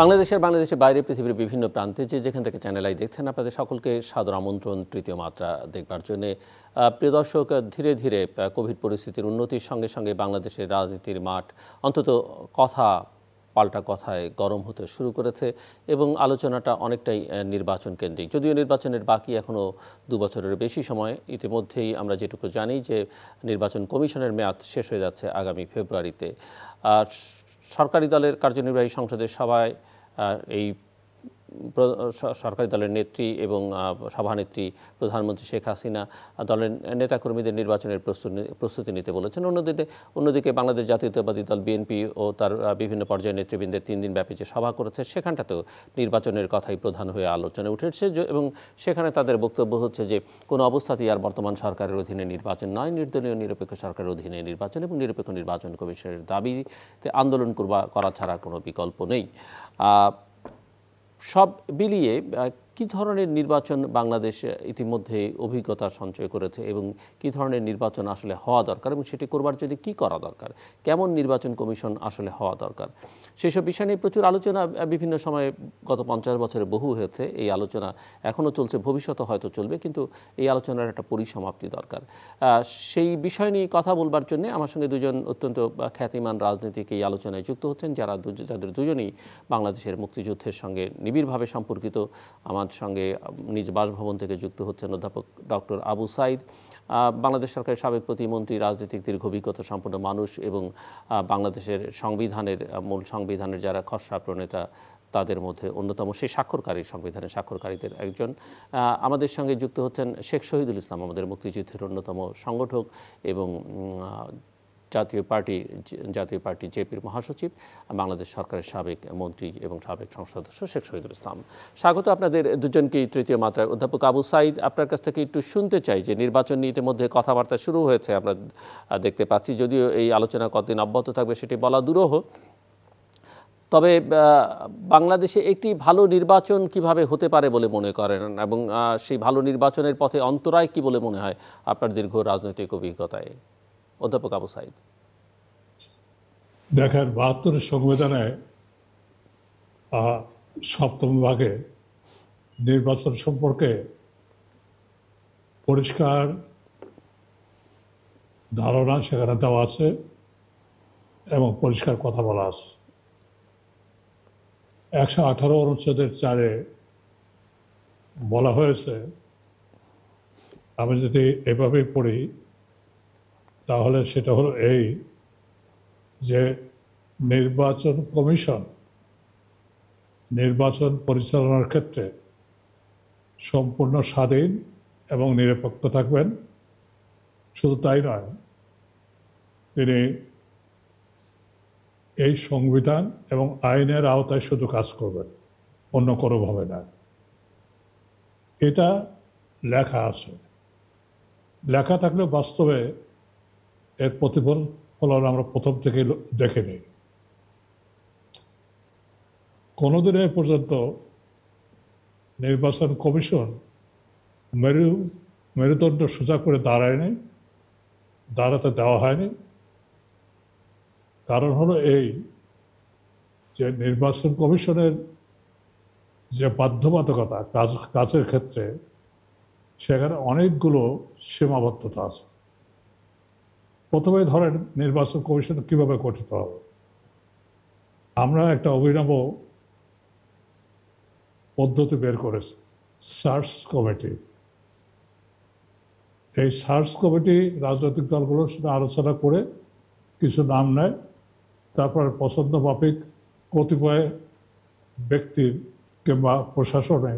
বাংলাদেশের বাংলাদেশের বাইরে পৃথিবীর বিভিন্ন প্রান্তে যে যেখান থেকে চ্যানেল আই দেখছেন, আপনাদের সকলকে সাদর আমন্ত্রণ, তৃতীয় মাত্রা দেখবার জন্য। প্রিয় দর্শক, ধীরে ধীরে কোভিড পরিস্থিতির উন্নতির সঙ্গে সঙ্গে বাংলাদেশের রাজনীতির মাঠ অন্তত কথা, পাল্টা কথায় গরম হতে শুরু করেছে এবং আলোচনাটা অনেকটাই নির্বাচন কেন্দ্রিক। যদিও নির্বাচনের বাকি এখনও দু বছরের বেশি সময়, ইতিমধ্যেই আমরা যেটুকু জানি যে নির্বাচন কমিশনের মেয়াদ শেষ হয়ে যাচ্ছে আগামী ফেব্রুয়ারিতে। আর সরকারি দলের কার্যনির্বাহী সংসদের সভায় এই প্র- স- সরকারি দলের নেত্রী এবং সভানেত্রী প্রধানমন্ত্রী শেখ হাসিনা দলের নেতাকর্মীদের নির্বাচনের প্রস্তুতি প্রস্তুতি নিতে বলেছেন। অন্যদিকে অন্যদিকে বাংলাদেশ জাতীয়তাবাদী দল বিএনপি ও তার বিভিন্ন পর্যায়ের নেতৃবৃন্দের তিন দিন ব্যাপী যে সভা করেছে, সেখানটাতেও নির্বাচনের কথাই প্রধান হয়ে আলোচনায় উঠেছে। এবং সেখানে তাদের বক্তব্য হচ্ছে যে, কোনো অবস্থাতেই আর বর্তমান সরকারের অধীনে নির্বাচন নয়। নির্দলীয় নিরপেক্ষ সরকারের অধীনে নির্বাচন এবং নিরপেক্ষ নির্বাচন কমিশনের দাবিতে আন্দোলন করবা, করা ছাড়া কোনো বিকল্প নেই। সব আহ, কি ধরনের নির্বাচন বাংলাদেশ ইতিমধ্যে অভিজ্ঞতা সঞ্চয় করেছে এবং কি ধরনের নির্বাচন আসলে হওয়া দরকার এবং সেটি করবার জন্য কি করা দরকার? কেমন নির্বাচন কমিশন আসলে হওয়া দরকার? সেসব বিষয় নিয়ে প্রচুর আলোচনা বিভিন্ন সময়ে গত পঞ্চাশ বছরে বহু হয়েছে। এই আলোচনা এখনও চলছে ভবিষ্যতে হয়তো চলবে, কিন্তু এই আলোচনার একটা পরিসমাপ্তি দরকার। সেই বিষয় নিয়ে কথা বলবার জন্য আমার সঙ্গে দুজন অত্যন্ত খ্যাতিমান রাজনীতিক এই আলোচনায় যুক্ত হচ্ছেন, যারা যাদের দুজনেই বাংলাদেশের মুক্তিযুদ্ধের সঙ্গে নিবিড়ভাবে সম্পর্কিত। আমার সঙ্গে নিজ বাসভবন থেকে যুক্ত হচ্ছেন অধ্যাপক ডক্টর আবু সাইদ। বাংলাদেশ সরকারের সাবেক প্রতিমন্ত্রী, রাজনৈতিক দীর্ঘ অভিজ্ঞতা সম্পন্ন মানুষ এবং বাংলাদেশের সংবিধানের মূল সংবিধানের যারা খসড়া প্রণেতা, তাদের মধ্যে অন্যতম সেই স্বাক্ষরকারী সংবিধানের স্বাক্ষরকারীদের একজন। আমাদের সঙ্গে যুক্ত হচ্ছেন শেখ শহীদুল ইসলাম, আমাদের মুক্তিযুদ্ধের অন্যতম সংগঠক এবং জাতীয় পার্টি জাতীয় পার্টি জেপির মহাসচিব, বাংলাদেশ সরকারের সাবেক মন্ত্রী এবং সাবেক সংসদ সদস্য শেখ শহীদুল ইসলাম। স্বাগত আপনাদের দুজনকেই তৃতীয় মাত্রায়। অধ্যাপক আবু সাইদ, আপনার কাছ থেকে একটু শুনতে চাই যে নির্বাচন নিয়ে ইতিমধ্যে কথাবার্তা শুরু হয়েছে, আমরা দেখতে পাচ্ছি, যদিও এই আলোচনা কতদিন অব্যাহত থাকবে সেটি বলা দুরূহ। তবে বাংলাদেশে একটি ভালো নির্বাচন কীভাবে হতে পারে বলে মনে করেন? এবং সেই ভালো নির্বাচনের পথে অন্তরায় কি বলে মনে হয় আপনার দীর্ঘ রাজনৈতিক অভিজ্ঞতায়? অধ্যাপক আবু সাইদ। দেখেন বাহাত্তরের সংবিধানে সপ্তম ভাগে নির্বাচন সম্পর্কে পরিষ্কার ধারণা সেখানে দেওয়া আছে এবং পরিষ্কার কথা বলা আছে। একশো আঠারো অনুচ্ছেদের চারে বলা হয়েছে, আমি যদি এভাবেই পড়ি তাহলে সেটা হলো এই যে নির্বাচন কমিশন নির্বাচন পরিচালনার ক্ষেত্রে সম্পূর্ণ স্বাধীন এবং নিরপেক্ষ থাকবেন। শুধু তাই নয়, তিনি এই সংবিধান এবং আইনের আওতায় শুধু কাজ করবেন, অন্য কোনোভাবে না। এটা লেখা আছে। লেখা থাকলে বাস্তবে এর প্রতিফলন ফলন আমরা প্রথম থেকে দেখে নিই। কোনোদিন এ পর্যন্ত নির্বাচন কমিশন মেরু, মেরুদণ্ড সোজা করে দাঁড়ায়নি, দাঁড়াতে দেওয়া হয়নি। কারণ হলো এই যে নির্বাচন কমিশনের যে বাধ্যবাধকতা কাজ, কাজের ক্ষেত্রে, সেখানে অনেকগুলো সীমাবদ্ধতা আছে। প্রথমে ধরেন নির্বাচন কমিশন কীভাবে গঠিত হবে। আমরা একটা অভিনব পদ্ধতি বের করেছি, সার্চ কমিটি। এই সার্চ কমিটি রাজনৈতিক দলগুলোর সাথে আলোচনা করে কিছু নাম নেয়, তারপরে পছন্দ মাফিক কতিপয় ব্যক্তির কিংবা প্রশাসনে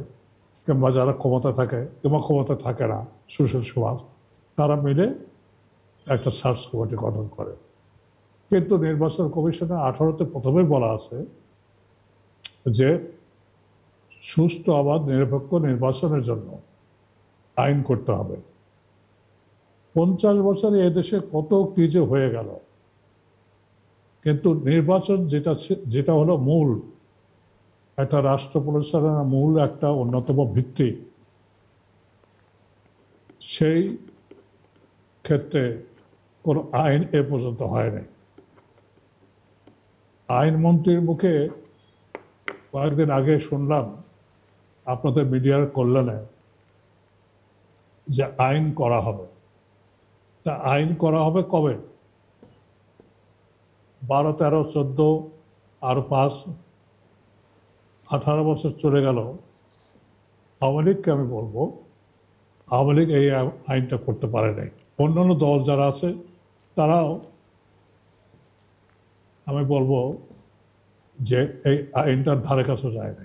কিংবা যারা ক্ষমতা থাকে কিংবা ক্ষমতা থাকে না, সুশীল সমাজ, তারা মিলে একটা সার্চ কমিটি গঠন করে। কিন্তু নির্বাচন কমিশনে আঠারোতে প্রথমে বলা আছে যে, সুষ্ঠু, আবাদ, নিরপেক্ষ নির্বাচনের জন্য আইন করতে হবে। পঞ্চাশ বছরে এদেশে কত কি যে হয়ে গেল? কিন্তু নির্বাচন যেটা যেটা হলো মূল, একটা রাষ্ট্র পরিচালনার মূল একটা অন্যতম ভিত্তি, সেই ক্ষেত্রে কোনো আইন এ পর্যন্ত হয়নি। আইনমন্ত্রীর মুখে কয়েকদিন আগে শুনলাম আপনাদের মিডিয়ার কল্যাণে যে আইন করা হবে। তা আইন করা হবে কবে? বারো, তেরো, চোদ্দ আর পাঁচ, আঠারো বছর চলে গেল। আওয়ামী লীগকে আমি বলব, আওয়ামী লীগ এই আইনটা করতে পারে নাই। অন্যান্য দল যারা আছে তারাও আমি বলব যে এই আইনটার ধারে কাছে যায় না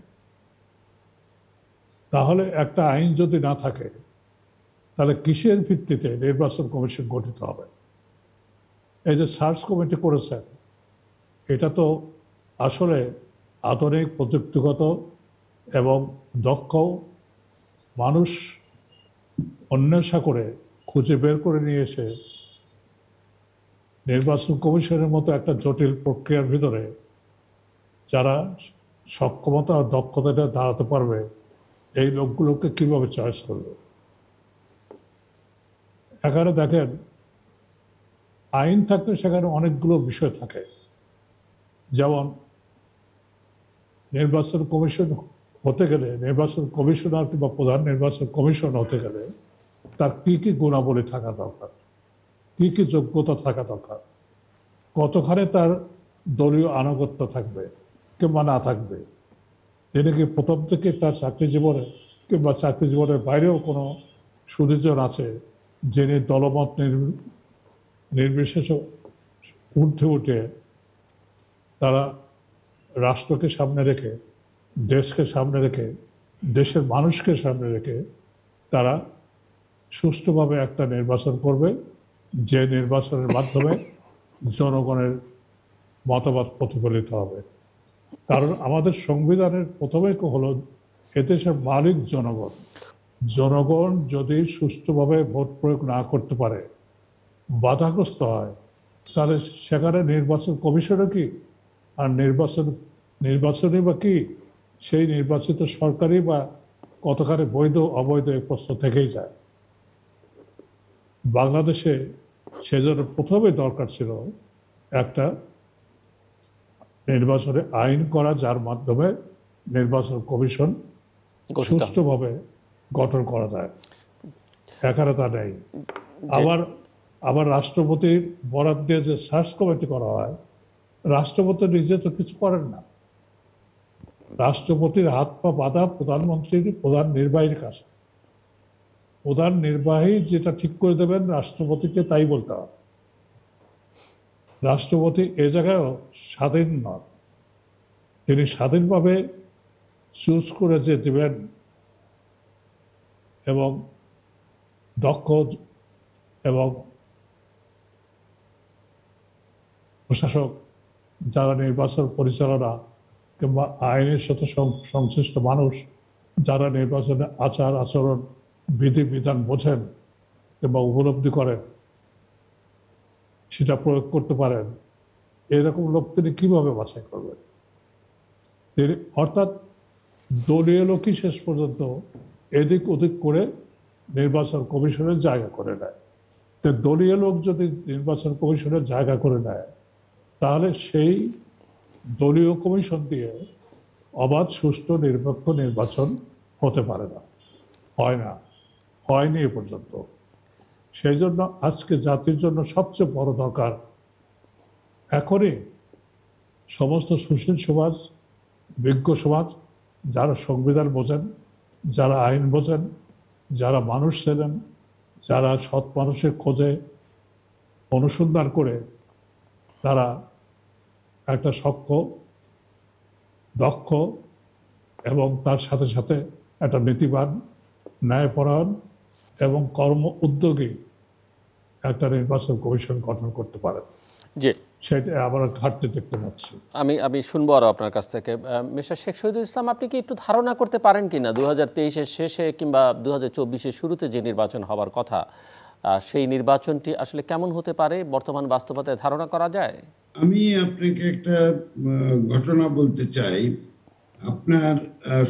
তাহলে একটা আইন যদি না থাকে, তাহলে কিসের ভিত্তিতে নির্বাচন কমিশন গঠিত হবে? এই যে সার্চ কমিটি করেছেন, এটা তো আসলে আধুনিক, প্রযুক্তিগত এবং দক্ষ মানুষ অন্বেষা করে খুঁজে বের করে নিয়ে এসে নির্বাচন কমিশনের মতো একটা জটিল প্রক্রিয়ার ভিতরে যারা সক্ষমতা আর দক্ষতাটা দাঁড়াতে পারবে, এই লোকগুলোকে কীভাবে চয়েস করবে? এখানে দেখেন, আইন থাকলে সেখানে অনেকগুলো বিষয় থাকে। যেমন, নির্বাচন কমিশন হতে গেলে, নির্বাচন কমিশনার কিংবা প্রধান নির্বাচন কমিশন হতে গেলে তার কি কি গুণাবলী থাকা দরকার? কি কি যোগ্যতা থাকা দরকার? কতখানে তার দলীয় আনুগত্য থাকবে কিংবা না থাকবে? তিনি কি প্রথম থেকে তার চাকরি জীবনে কিংবা চাকরি জীবনের বাইরেও কোনো সুদীজন আছে যিনি দলমত নির- নির্বিশেষে ঊর্ধ্বে উঠে তারা রাষ্ট্রকে সামনে রেখে, দেশকে সামনে রেখে, দেশের মানুষকে সামনে রেখে তারা সুষ্ঠুভাবে একটা নির্বাচন করবে? যে নির্বাচনের মাধ্যমে জনগণের মতামত প্রতিফলিত হবে। কারণ আমাদের সংবিধানের প্রথমে হলো এদেশের মালিক জনগণ। জনগণ যদি সুষ্ঠুভাবে ভোট প্রয়োগ না করতে পারে, বাধাগ্রস্ত হয়, তাহলে সেখানে নির্বাচন কমিশনও কি? আর নির্বাচন, নির্বাচনই বা কি? সেই নির্বাচিত সরকারই বা কতখানি বৈধ, অবৈধ এই প্রশ্ন থেকেই যায়। বাংলাদেশে সেজন্য প্রথমে দরকার ছিল একটা নির্বাচনে আইন করা যার মাধ্যমে নির্বাচন কমিশন। সুষ্ঠুভাবে গঠন করা যায়। এখানে তা নেই আবার আবার রাষ্ট্রপতির বরাদ দিয়ে যে সার্চ কমিটি করা হয় রাষ্ট্রপতি নিজে তো কিছু করেন না। রাষ্ট্রপতির হাত পা বাঁধা প্রধানমন্ত্রীর প্রধান নির্বাহীর কাছে। প্রধান নির্বাহী যেটা ঠিক করে দেবেন, রাষ্ট্রপতিকে তাই বলতে হবে। রাষ্ট্রপতি এ জায়গায়ও স্বাধীন নন। তিনি স্বাধীনভাবে চুজ করে যে দেবেন এবং দক্ষ এবং প্রশাসক যারা নির্বাচন পরিচালনা কিংবা আইনের সাথে সংশ্লিষ্ট মানুষ যারা নির্বাচনে আচার আচরণ বিধি বিধান বোঝেন কিংবা উপলব্ধি করেন, সেটা প্রয়োগ করতে পারেন, এরকম লোক তিনি কীভাবে বাছাই করবেন? তিনি অর্থাৎ দলীয় লোকই শেষ পর্যন্ত এদিক ওদিক করে নির্বাচন কমিশনের জায়গা করে নেয়। তো দলীয় লোক যদি নির্বাচন কমিশনের জায়গা করে নেয়, তাহলে সেই দলীয় কমিশন দিয়ে অবাধ, সুষ্ঠু, নিরপেক্ষ নির্বাচন হতে পারে না, হয় না। হয়নি এ পর্যন্ত। সেই জন্য আজকে জাতির জন্য সবচেয়ে বড় দরকার এখনই সমস্ত সুশীল সমাজ, বিজ্ঞ সমাজ, যারা সংবিধান বোঝেন, যারা আইন বোঝেন, যারা মানুষ ছিলেন যারা সৎ মানুষের খোঁজে অনুসন্ধান করে, তারা একটা সক্ষ দক্ষ এবং তার সাথে সাথে একটা নীতিবান ন্যায়পরায়ণ এবং কর্ম উদ্যোগে একটা নির্বাচন কমিশন গঠন করতে পারে। জি। সেটা আমরা ঘাটতি দেখতে পাচ্ছি। আমি আমি শুনব আরও আপনার কাছ থেকে। মিস্টার শেখ শহীদুল ইসলাম আপনি কি একটু ধারণা করতে পারেন কিনা? দু হাজার তেইশের শেষে কিংবা দু হাজার চব্বিশের শুরুতে যে নির্বাচন হওয়ার কথা সেই নির্বাচনটি আসলে কেমন হতে পারে? বর্তমান বাস্তবতায় ধারণা করা যায়? আমি আপনাকে একটা ঘটনা বলতে চাই। আপনার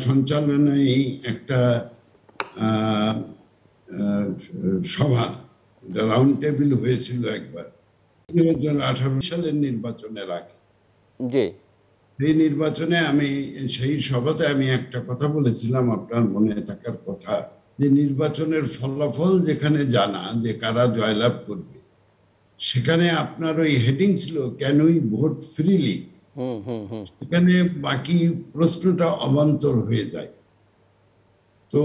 সঞ্চালনায় একটা সভা রাউন্ড টেবিল হয়েছিল একবার। দুই হাজার আঠারো সালের নির্বাচনের আগে। জি। এই নির্বাচনে আমি সেই সভাতে আমি একটা কথা বলেছিলাম আপনার মনে থাকার কথা যে নির্বাচনের ফলাফল যেখানে জানা যে কারা জয়লাভ করবে সেখানে আপনার ওই হেডিং ছিল ক্যান উই ভোট ফ্রিলি সেখানে বাকি প্রশ্নটা অবান্তর হয়ে যায়। তো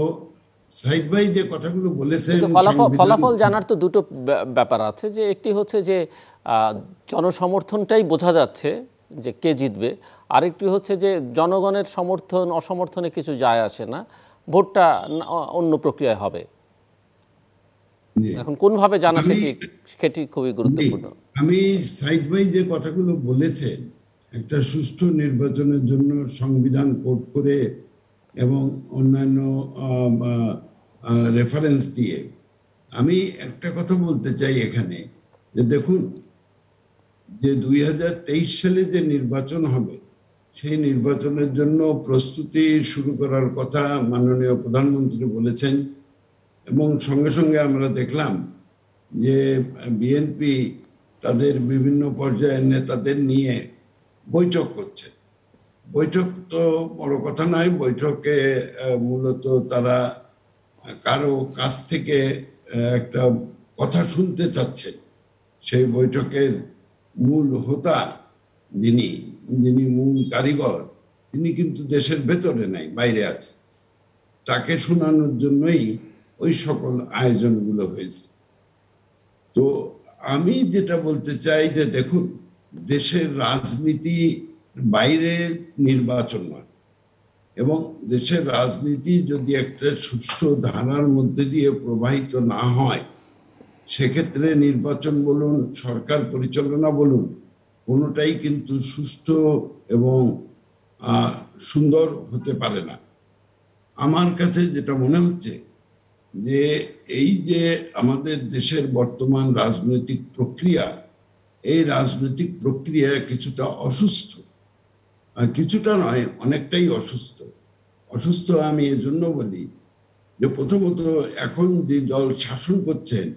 সাইদ ভাই যে কথাগুলো বলেছেন ফলাফল জানার তো দুটো ব্যাপার আছে যে একটি হচ্ছে যে জনসমর্থনটাই বোঝা যাচ্ছে যে কে জিতবে আরেকটি হচ্ছে যে জনগণের সমর্থন অসমর্থনে কিছু যায় আসে না ভোটটা অন্য প্রক্রিয়ায় হবে। এখন কোনভাবে জানা সেটি সেটি খুবই গুরুত্বপূর্ণ আমি সাইদ ভাই যে কথাগুলো বলেছেন একটা সুষ্ঠু নির্বাচনের জন্য সংবিধান কোড করে এবং অন্যান্য রেফারেন্স দিয়ে। আমি একটা কথা বলতে চাই এখানে, যে দেখুন, যে দুই হাজার তেইশ সালে যে নির্বাচন হবে, সেই নির্বাচনের জন্য প্রস্তুতি শুরু করার কথা মাননীয় প্রধানমন্ত্রী বলেছেন। এবং সঙ্গে সঙ্গে আমরা দেখলাম যে বিএনপি তাদের বিভিন্ন পর্যায়ের নেতাদের নিয়ে বৈঠক করছে। বৈঠক তো বড় কথা নয়। বৈঠকে মূলত তারা কারও কাছ থেকে একটা কথা শুনতে চাচ্ছেন। সেই বৈঠকের মূল হোতা যিনি যিনি মূল কারিগর, তিনি কিন্তু দেশের ভেতরে নাই, বাইরে আছে। তাকে শোনানোর জন্যই ওই সকল আয়োজনগুলো হয়েছে। তো আমি যেটা বলতে চাই যে, দেখুন, দেশের রাজনীতি বাইরে নির্বাচন নয়। এবং দেশের রাজনীতি যদি একটা সুষ্ঠু ধারার মধ্যে দিয়ে প্রবাহিত না হয়, সেক্ষেত্রে নির্বাচন বলুন, সরকার পরিচালনা বলুন, কোনোটাই কিন্তু সুষ্ঠু এবং সুন্দর হতে পারে না। আমার কাছে যেটা মনে হচ্ছে যে, এই যে আমাদের দেশের বর্তমান রাজনৈতিক প্রক্রিয়া, এই রাজনৈতিক প্রক্রিয়া কিছুটা অসুস্থ। কিছুটা নয়, অনেকটাই অসুস্থ। অসুস্থ আমি এজন্য বলি যে প্রথমত এখন যে দল শাসন করছেন,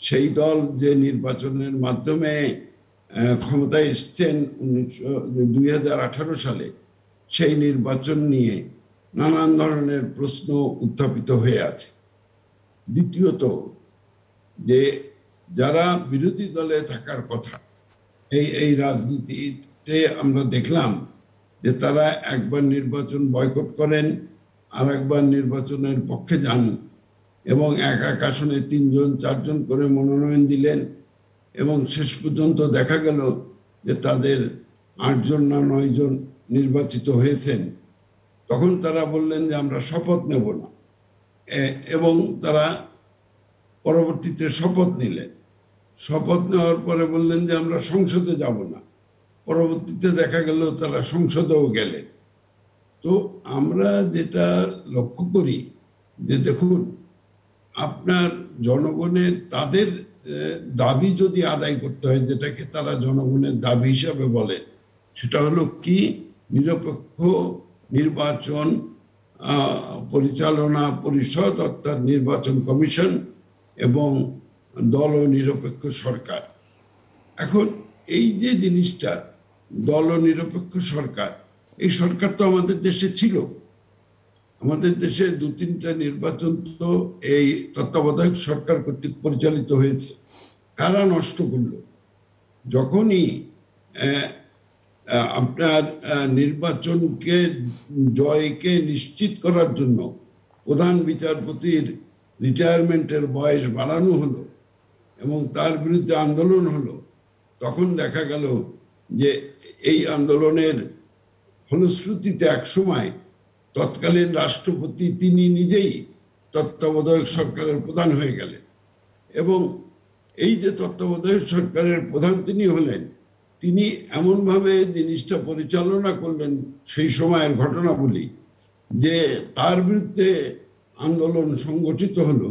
সেই দল যে নির্বাচনের মাধ্যমে ক্ষমতায় এসছেন উনিশশো, দুই সালে, সেই নির্বাচন নিয়ে নানান ধরনের প্রশ্ন উত্থাপিত হয়ে আছে। দ্বিতীয়ত যে যারা বিরোধী দলে থাকার কথা, এই এই রাজনীতিতে আমরা দেখলাম যে তারা একবার নির্বাচন বয়কট করেন আর একবার নির্বাচনের পক্ষে যান এবং এক এক আসনে তিনজন, চারজন করে মনোনয়ন দিলেন এবং শেষ পর্যন্ত দেখা গেল যে তাদের আটজন না নয়জন নির্বাচিত হয়েছেন। তখন তারা বললেন যে আমরা শপথ নেব না। এবং তারা পরবর্তীতে শপথ নিলেন। শপথ নেওয়ার পরে বললেন যে আমরা সংসদে যাব না। পরবর্তীতে দেখা গেল তারা সংসদেও গেলেন তো আমরা যেটা লক্ষ্য করি যে দেখুন, আপনার জনগণের তাদের দাবি যদি আদায় করতে হয়, যেটাকে তারা জনগণের দাবি হিসাবে বলে, সেটা হলো কি? নিরপেক্ষ নির্বাচন পরিচালনা পরিষদ অর্থাৎ নির্বাচন কমিশন এবং দল ও নিরপেক্ষ সরকার। এখন এই যে জিনিসটা দল নিরপেক্ষ সরকার। এই সরকার তো আমাদের দেশে ছিল। আমাদের দেশে দু তিনটা নির্বাচন তো এই তত্ত্বাবধায়ক সরকার কর্তৃক পরিচালিত হয়েছে। কারা নষ্ট করল। যখনই আপনার নির্বাচনকে, জয়কে নিশ্চিত করার জন্য প্রধান বিচারপতির রিটায়ারমেন্টের বয়স বাড়ানো হলো এবং তার বিরুদ্ধে আন্দোলন হলো, তখন দেখা গেল যে এই আন্দোলনের ফলশ্রুতিতে এক সময় তৎকালীন রাষ্ট্রপতি তিনি নিজেই তত্ত্বাবধায়ক সরকারের প্রধান হয়ে গেলেন। এবং এই যে তত্ত্বাবধায়ক সরকারের প্রধান তিনি হলেন, তিনি এমনভাবে জিনিসটা পরিচালনা করলেন সেই সময়ের ঘটনা বলি যে তার বিরুদ্ধে আন্দোলন সংগঠিত হলো,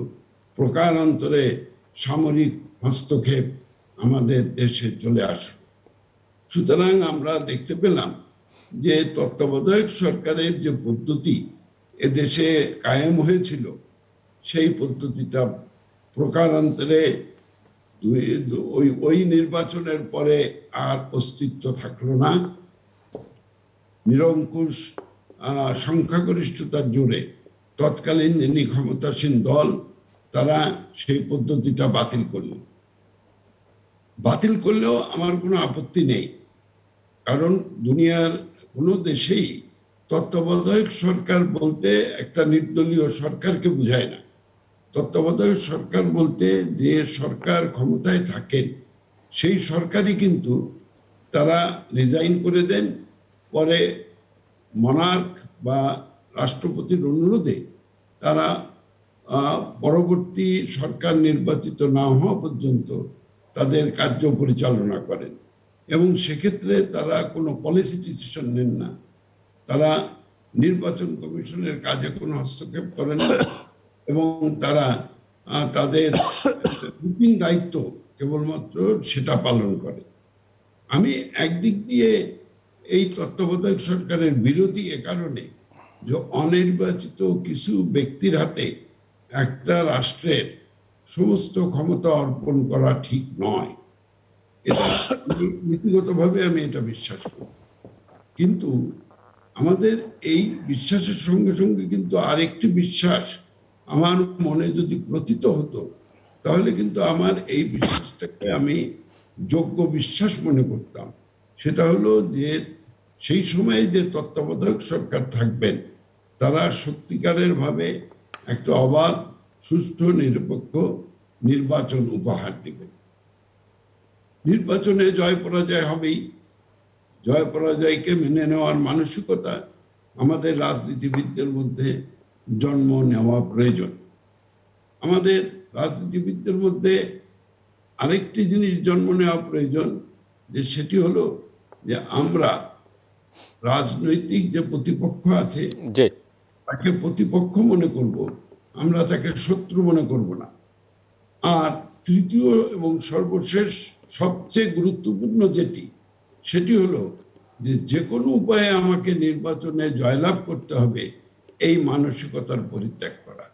প্রকারান্তরে সামরিক হস্তক্ষেপ আমাদের দেশে চলে আসলো। সুতরাং আমরা দেখতে পেলাম যে তত্ত্বাবধায়ক সরকারের যে পদ্ধতি এদেশে কায়েম হয়েছিল, সেই পদ্ধতিটা প্রকারান্তরে ওই ওই নির্বাচনের পরে আর অস্তিত্ব থাকল না। নিরঙ্কুশ সংখ্যাগরিষ্ঠতার জোরে তৎকালীন যিনি ক্ষমতাসীন দল, তারা সেই পদ্ধতিটা বাতিল করলেন বাতিল করলেও আমার কোনো আপত্তি নেই। কারণ দুনিয়ার কোনো দেশেই তত্ত্বাবধায়ক সরকার বলতে একটা নির্দলীয় সরকারকে বোঝায় না। তত্ত্বাবধায়ক সরকার বলতে যে সরকার ক্ষমতায় থাকেন, সেই সরকারই কিন্তু তারা রিজাইন করে দেন। পরে মনার্ক বা রাষ্ট্রপতির অনুরোধে তারা পরবর্তী সরকার নির্বাচিত না হওয়া পর্যন্ত তাদের কার্য পরিচালনা করেন। এবং সেক্ষেত্রে তারা কোনো পলিসি ডিসিশন নেন না। তারা নির্বাচন কমিশনের কাজে কোনো হস্তক্ষেপ করেন না এবং তারা তাদের রুটিন দায়িত্ব কেবলমাত্র সেটা পালন করে। আমি একদিক দিয়ে এই তত্ত্বাবধায়ক সরকারের বিরোধী এ কারণে যে অনির্বাচিত কিছু ব্যক্তির হাতে একটা রাষ্ট্রের সমস্ত ক্ষমতা অর্পণ করা ঠিক নয়। এটা নীতিগতভাবে আমি এটা বিশ্বাস করি। কিন্তু আমাদের এই বিশ্বাসের সঙ্গে সঙ্গে কিন্তু আরেকটি বিশ্বাস আমার মনে যদি প্রতীত হতো, তাহলে কিন্তু আমার এই বিশ্বাসটাকে আমি যোগ্য বিশ্বাস মনে করতাম। সেটা হলো যে সেই সময়ে যে তত্ত্বাবধায়ক সরকার থাকবেন, তারা সত্যিকারের ভাবে একটা অবাধ, সুষ্ঠু, নিরপেক্ষ নির্বাচন উপহার দিবেন। নির্বাচনে জয় পরাজয় হবেই। জয় পরাজয়কে মেনে নেওয়ার মানসিকতা আমাদের রাজনীতিবিদদের মধ্যে জন্ম নেওয়া প্রয়োজন। আমাদের রাজনীতিবিদদের মধ্যে আরেকটি জিনিস জন্ম নেওয়া প্রয়োজন যে সেটি হলো যে আমরা রাজনৈতিক যে প্রতিপক্ষ আছে তাকে প্রতিপক্ষ মনে করব আমরা তাকে শত্রু মনে করব না। আর তৃতীয় এবং সর্বশেষ সবচেয়ে গুরুত্বপূর্ণ যেটি, সেটি হলো যে যে কোনো উপায়ে আমাকে নির্বাচনে জয়লাভ করতে হবে, এই মানসিকতার পরিত্যাগ করা।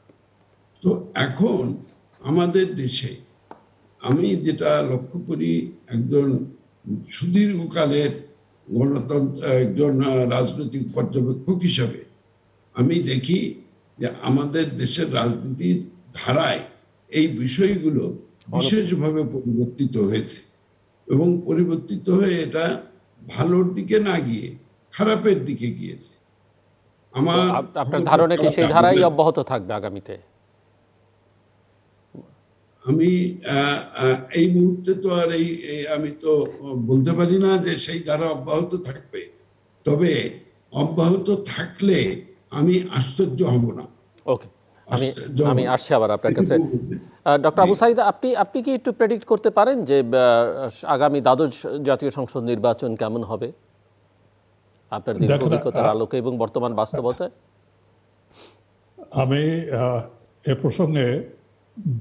তো এখন আমাদের দেশে আমি যেটা লক্ষ্য করি, একজন সুদীর্ঘকালের গণতন্ত্র, একজন রাজনৈতিক পর্যবেক্ষক হিসাবে আমি দেখি যে আমাদের দেশের রাজনীতির ধারায় এই বিষয়গুলো বিশেষভাবে পরিবর্তিত হয়েছে। এবং পরিবর্তিত হয়ে এটা ভালোর দিকে না গিয়ে খারাপের দিকে গিয়েছে। আমার আপনার ধারণা কি সেই ধারাই অব্যাহত থাকবে আগামীতে? আমি এই মুহূর্তে তো আর এই এই আমি তো বলতে পারি না যে সেই ধারা অব্যাহত থাকবে। তবে অব্যাহত থাকলে আমি আশ্চর্য হব না। ওকে। আমি আমি আসছি আবার আপনার কাছে। ডক্টর আবু সাইদ আপনি আপনি কি একটু প্রেডিক্ট করতে পারেন যে আগামী দ্বাদশ জাতীয় সংসদ নির্বাচন কেমন হবে? আপনার দীর্ঘ অভিজ্ঞতার আলোকে এবং বর্তমান বাস্তবতায়? আমি এ প্রসঙ্গে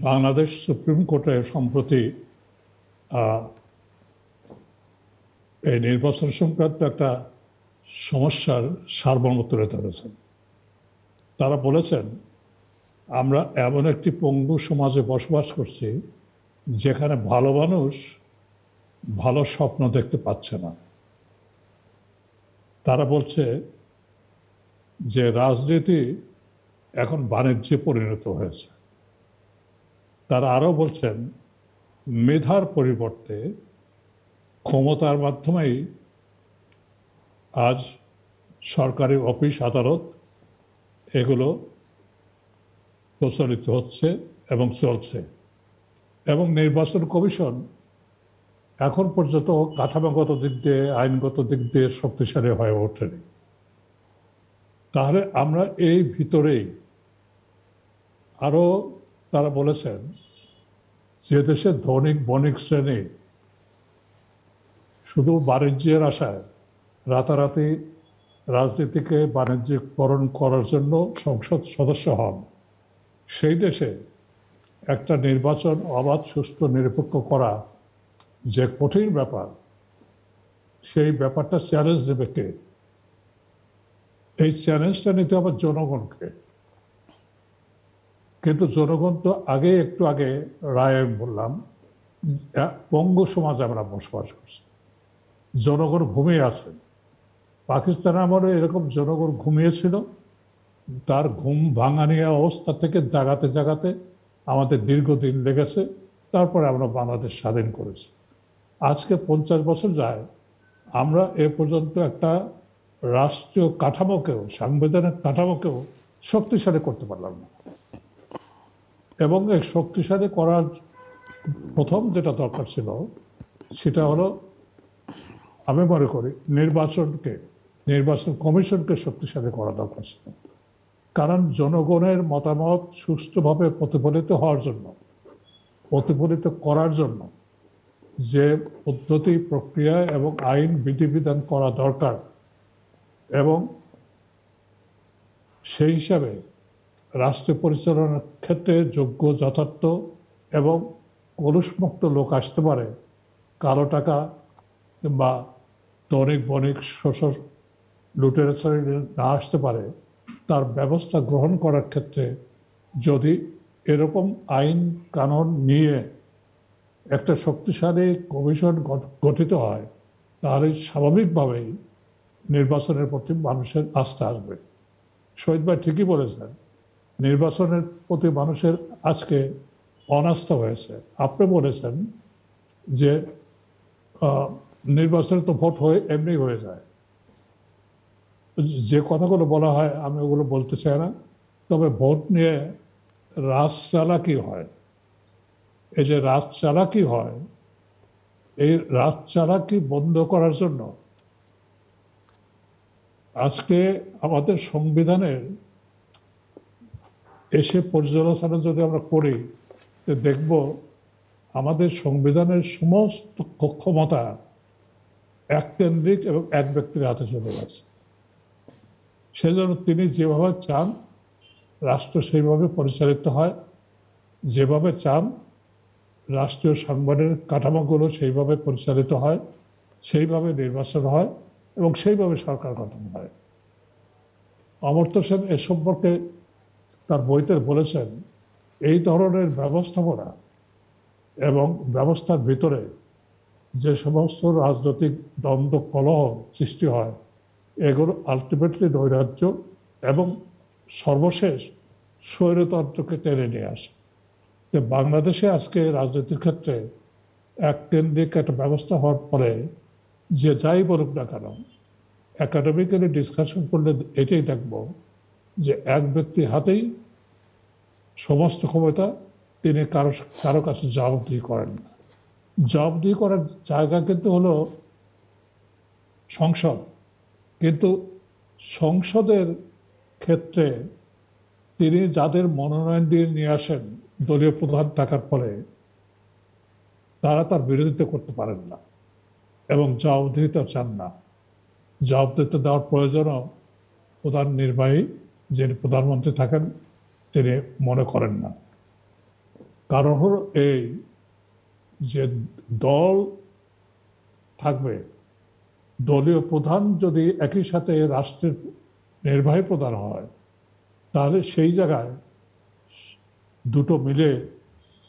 বাংলাদেশ সুপ্রিম কোর্টে সম্প্রতি আহ, এই নির্বাচন সংক্রান্ত একটা সমস্যার সারমর্ম তুলে ধরেছেন। তারা বলেছেন আমরা এমন একটি পঙ্গু সমাজে বসবাস করছি, যেখানে ভালো মানুষ ভালো স্বপ্ন দেখতে পাচ্ছে না। তারা বলছে যে রাজনীতি এখন বাণিজ্যে পরিণত হয়েছে। তারা আরও বলছেন, মেধার পরিবর্তে ক্ষমতার মাধ্যমেই আজ সরকারি অফিস, আদালত এগুলো প্রচলিত হচ্ছে এবং চলছে। এবং নির্বাচন কমিশন এখন পর্যন্ত কাঠামোগত দিক দিয়ে, আইনগত দিক দিয়ে শক্তিশালী হয়ে ওঠেনি। তাহলে আমরা এই ভিতরেই আরও তারা বলেছেন যে দেশের ধনিক বণিক শ্রেণি শুধু বাণিজ্যের আশায় রাতারাতি রাজনীতিকে বাণিজ্যিকরণ করার জন্য সংসদ সদস্য হন। সেই দেশে একটা নির্বাচন অবাধ সুষ্ঠু নিরপেক্ষ করা যে কঠিন ব্যাপার, সেই ব্যাপারটা চ্যালেঞ্জ নেবে কে? এই চ্যালেঞ্জটা নিতে হবে জনগণকে। কিন্তু জনগণ তো আগে একটু আগে রায় বললাম বঙ্গ সমাজে আমরা বসবাস করছি। জনগণ ঘুমিয়ে আছেন পাকিস্তান আমলে এরকম জনগণ ঘুমিয়েছিল। তার ঘুম ভাঙা ভাঙানিয়া অবস্থা থেকে জাগাতে জাগাতে আমাদের দীর্ঘদিন লেগেছে, তারপরে আমরা বাংলাদেশ স্বাধীন করেছি। আজকে পঞ্চাশ বছর যায়, আমরা এ পর্যন্ত একটা রাষ্ট্রীয় কাঠামোকেও, সাংবিধানিক কাঠামোকেও শক্তিশালী করতে পারলাম না। এবং এই শক্তিশালী করার প্রথম যেটা দরকার ছিল, সেটা হলো আমি মনে করি নির্বাচনকে, নির্বাচন কমিশনকে শক্তিশালী করা দরকার ছিল। কারণ জনগণের মতামত সুষ্ঠুভাবে প্রতিফলিত হওয়ার জন্য, প্রতিফলিত করার জন্য যে পদ্ধতি, প্রক্রিয়া এবং আইন, বিধিবিধান করা দরকার এবং সেই হিসাবে রাষ্ট্র পরিচালনার ক্ষেত্রে যোগ্য, যথার্থ এবং কলুষমুক্ত লোক আসতে পারে। কালো টাকা কিংবা দৈনিক বণিক শোষণ লুটের না আসতে পারে। তার ব্যবস্থা গ্রহণ করার ক্ষেত্রে যদি এরকম আইন কানুন নিয়ে একটা শক্তিশালী কমিশন গঠিত হয়, তাহলে স্বাভাবিকভাবেই নির্বাচনের প্রতি মানুষের আস্থা আসবে। শহীদ ভাই ঠিকই বলেছেন, নির্বাচনের প্রতি মানুষের আজকে অনাস্থা হয়েছে। আপনি বলেছেন যে নির্বাচনে তো ভোট হয়ে এমনি হয়ে যায়। যে কথাগুলো বলা হয়, আমি ওগুলো বলতে চাই না। তবে ভোট নিয়ে রাজ চালাকি হয়। এই যে রাজ চালাকি হয়, এই রাজ চালাকি বন্ধ করার জন্য আজকে আমাদের সংবিধানের এসে পর্যালোচনা যদি আমরা করি দেখব আমাদের সংবিধানের সমস্ত ক্ষমতা এককেন্দ্রিক এবং এক ব্যক্তির হাতে চলে গেছে। সেজন্য তিনি যেভাবে চান, রাষ্ট্র সেইভাবে পরিচালিত হয়। যেভাবে চান, রাষ্ট্রীয় সাংবাদিক কাঠামোগুলো সেইভাবে পরিচালিত হয়, সেইভাবে নির্বাচন হয় এবং সেইভাবে সরকার গঠন হয়। অমর্ত্য সেন এ সম্পর্কে তার বইতে বলেছেন, এই ধরনের ব্যবস্থাপনা এবং ব্যবস্থার ভিতরে যে সমস্ত রাজনৈতিক দ্বন্দ্ব কলহ সৃষ্টি হয় এগুলো আলটিমেটলি নৈরাজ্য এবং সর্বশেষ স্বৈরতন্ত্রকে টেনে নিয়ে আসে। যে বাংলাদেশে আজকে রাজনীতির ক্ষেত্রে এক কেন্দ্রিক একটা ব্যবস্থা হওয়ার পরে যে যাই বলুক না কেন একাডেমিক্যালি ডিসকাশন করলে এটাই দেখব যে এক ব্যক্তি হাতেই সমস্ত ক্ষমতা তিনি কারও কারও কাছে জবাবদিহি করেন না। জবাবদিহি করার জায়গা কিন্তু হলো সংসদ। কিন্তু সংসদের ক্ষেত্রে তিনি যাদের মনোনয়ন দিয়ে নিয়ে আসেন দলীয় প্রধান থাকার ফলে, তারা তার বিরোধিতা করতে পারেন না এবং জবাবদিহিতা চান না। জবাবদিহিতা দেওয়ার প্রয়োজনও প্রধান নির্বাহী, যিনি প্রধানমন্ত্রী থাকেন, তিনি মনে করেন না। কারণ হল এই যে দল থাকবে দলীয় প্রধান যদি একই সাথে রাষ্ট্রের নির্বাহী প্রধান হয়, তাহলে সেই জায়গায় দুটো মিলে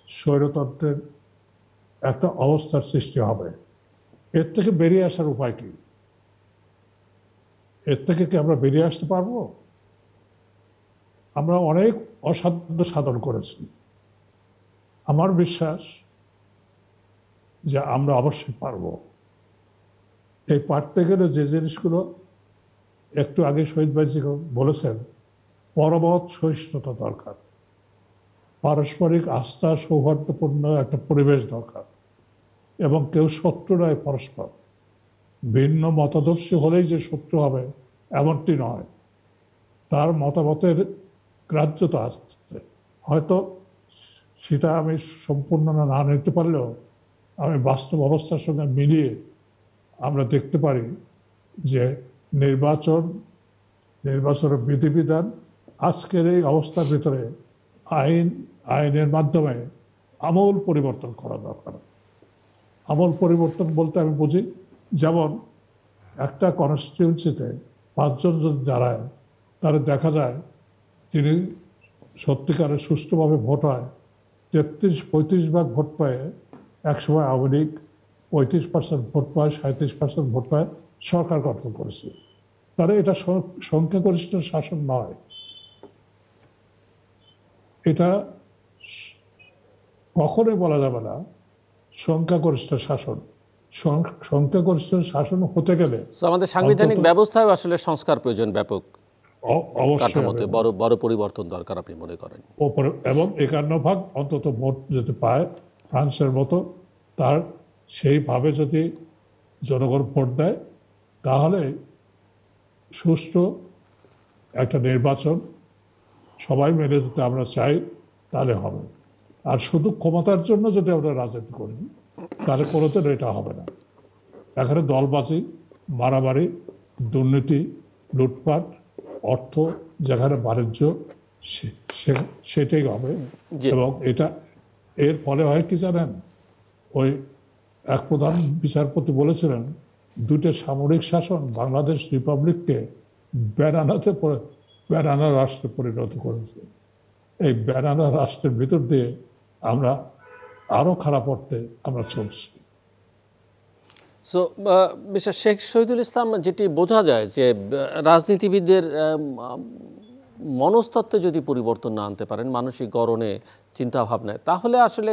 স্বৈরতন্ত্রের একটা অবস্থার সৃষ্টি হবে। এর থেকে বেরিয়ে আসার উপায় কি? এর থেকে কি আমরা বেরিয়ে আসতে পারব? আমরা অনেক অসাধ্য সাধন করেছি। আমার বিশ্বাস যে আমরা অবশ্যই পারব। এই পারতে গেলে যে জিনিসগুলো একটু আগে শহীদ ভাইজি বলেছেন, পরবত সহিষ্ণুতা দরকার। পারস্পরিক আস্থা সৌহার্দ্যপূর্ণ একটা পরিবেশ দরকার। এবং কেউ শত্রু নয় পরস্পর। ভিন্ন মতাদর্শী হলেই যে শত্রু হবে, এমনটি নয়। তার মতামতের গ্রাহ্যতা আসছে হয়তো সেটা আমি সম্পূর্ণ না নিতে পারলেও আমি বাস্তব অবস্থার সঙ্গে মিলিয়ে আমরা দেখতে পারি যে নির্বাচন নির্বাচনের বিধিবিধান আজকের এই অবস্থার ভিতরে আইন, আইনের মাধ্যমে আমূল পরিবর্তন করা দরকার। আমূল পরিবর্তন বলতে আমি বুঝি, যেমন একটা কনস্টিটিউন্সিতে পাঁচজন যদি দাঁড়ায়, তাহলে দেখা যায় তিনি সত্যিকারে সুষ্ঠুভাবে ভোট হয়, তেত্রিশ, পঁয়ত্রিশ ভাগ ভোট পায় একসময় আওয়ামী লীগ পঁয়ত্রিশ পার্সেন্ট ভোট পায় সাঁত্রিশ পার্সেন্ট ভোট পায় সরকার গঠন করেছে। তাহলে এটা সংখ্যাগরিষ্ঠ শাসন নয়। এটা কখনোই বলা যাবে না সংখ্যাগরিষ্ঠ শাসন। সংখ্যাগরিষ্ঠ শাসন হতে গেলে আমাদের সাংবিধানিক ব্যবস্থায় আসলে সংস্কার প্রয়োজন ব্যাপক। কাঠামোতে বড় বড় পরিবর্তন দরকার আপনি মনে করেন। এবং একান্ন ভাগ অন্তত ভোট যদি পায় ফ্রান্সের মতো তার সেইভাবে যদি জনগণ ভোট দেয় তাহলে সুষ্ঠু একটা নির্বাচন সবাই মেনে যদি আমরা চাই তাহলে হবে। আর শুধু ক্ষমতার জন্য যদি আমরা রাজনীতি করি তাহলে কোনোদিন এটা হবে না। এখানে দলবাজি মারামারি দুর্নীতি লুটপাট অর্থ যেখানে বাণিজ্য সেটাই হবে। এবং এটা এর ফলে হয় কি জানেন? ওই এক প্রধান বিচারপতি বলেছিলেন দুটো সামরিক শাসন বাংলাদেশ রিপাবলিককে পরি- ব্যানানা রাষ্ট্রে পরিণত করেছে। এই ব্যানানা রাষ্ট্রের ভিতর দিয়ে আমরা আরও খারাপ অর্থে আমরা চলছি। সো মিস্টার শেখ শহীদুল ইসলাম যেটি বোঝা যায় যে রাজনীতিবিদদের আম, আম, মনস্তত্ত্বে যদি পরিবর্তন না আনতে পারেন মানসিক গড়নে চিন্তা ভাবনায় তাহলে আসলে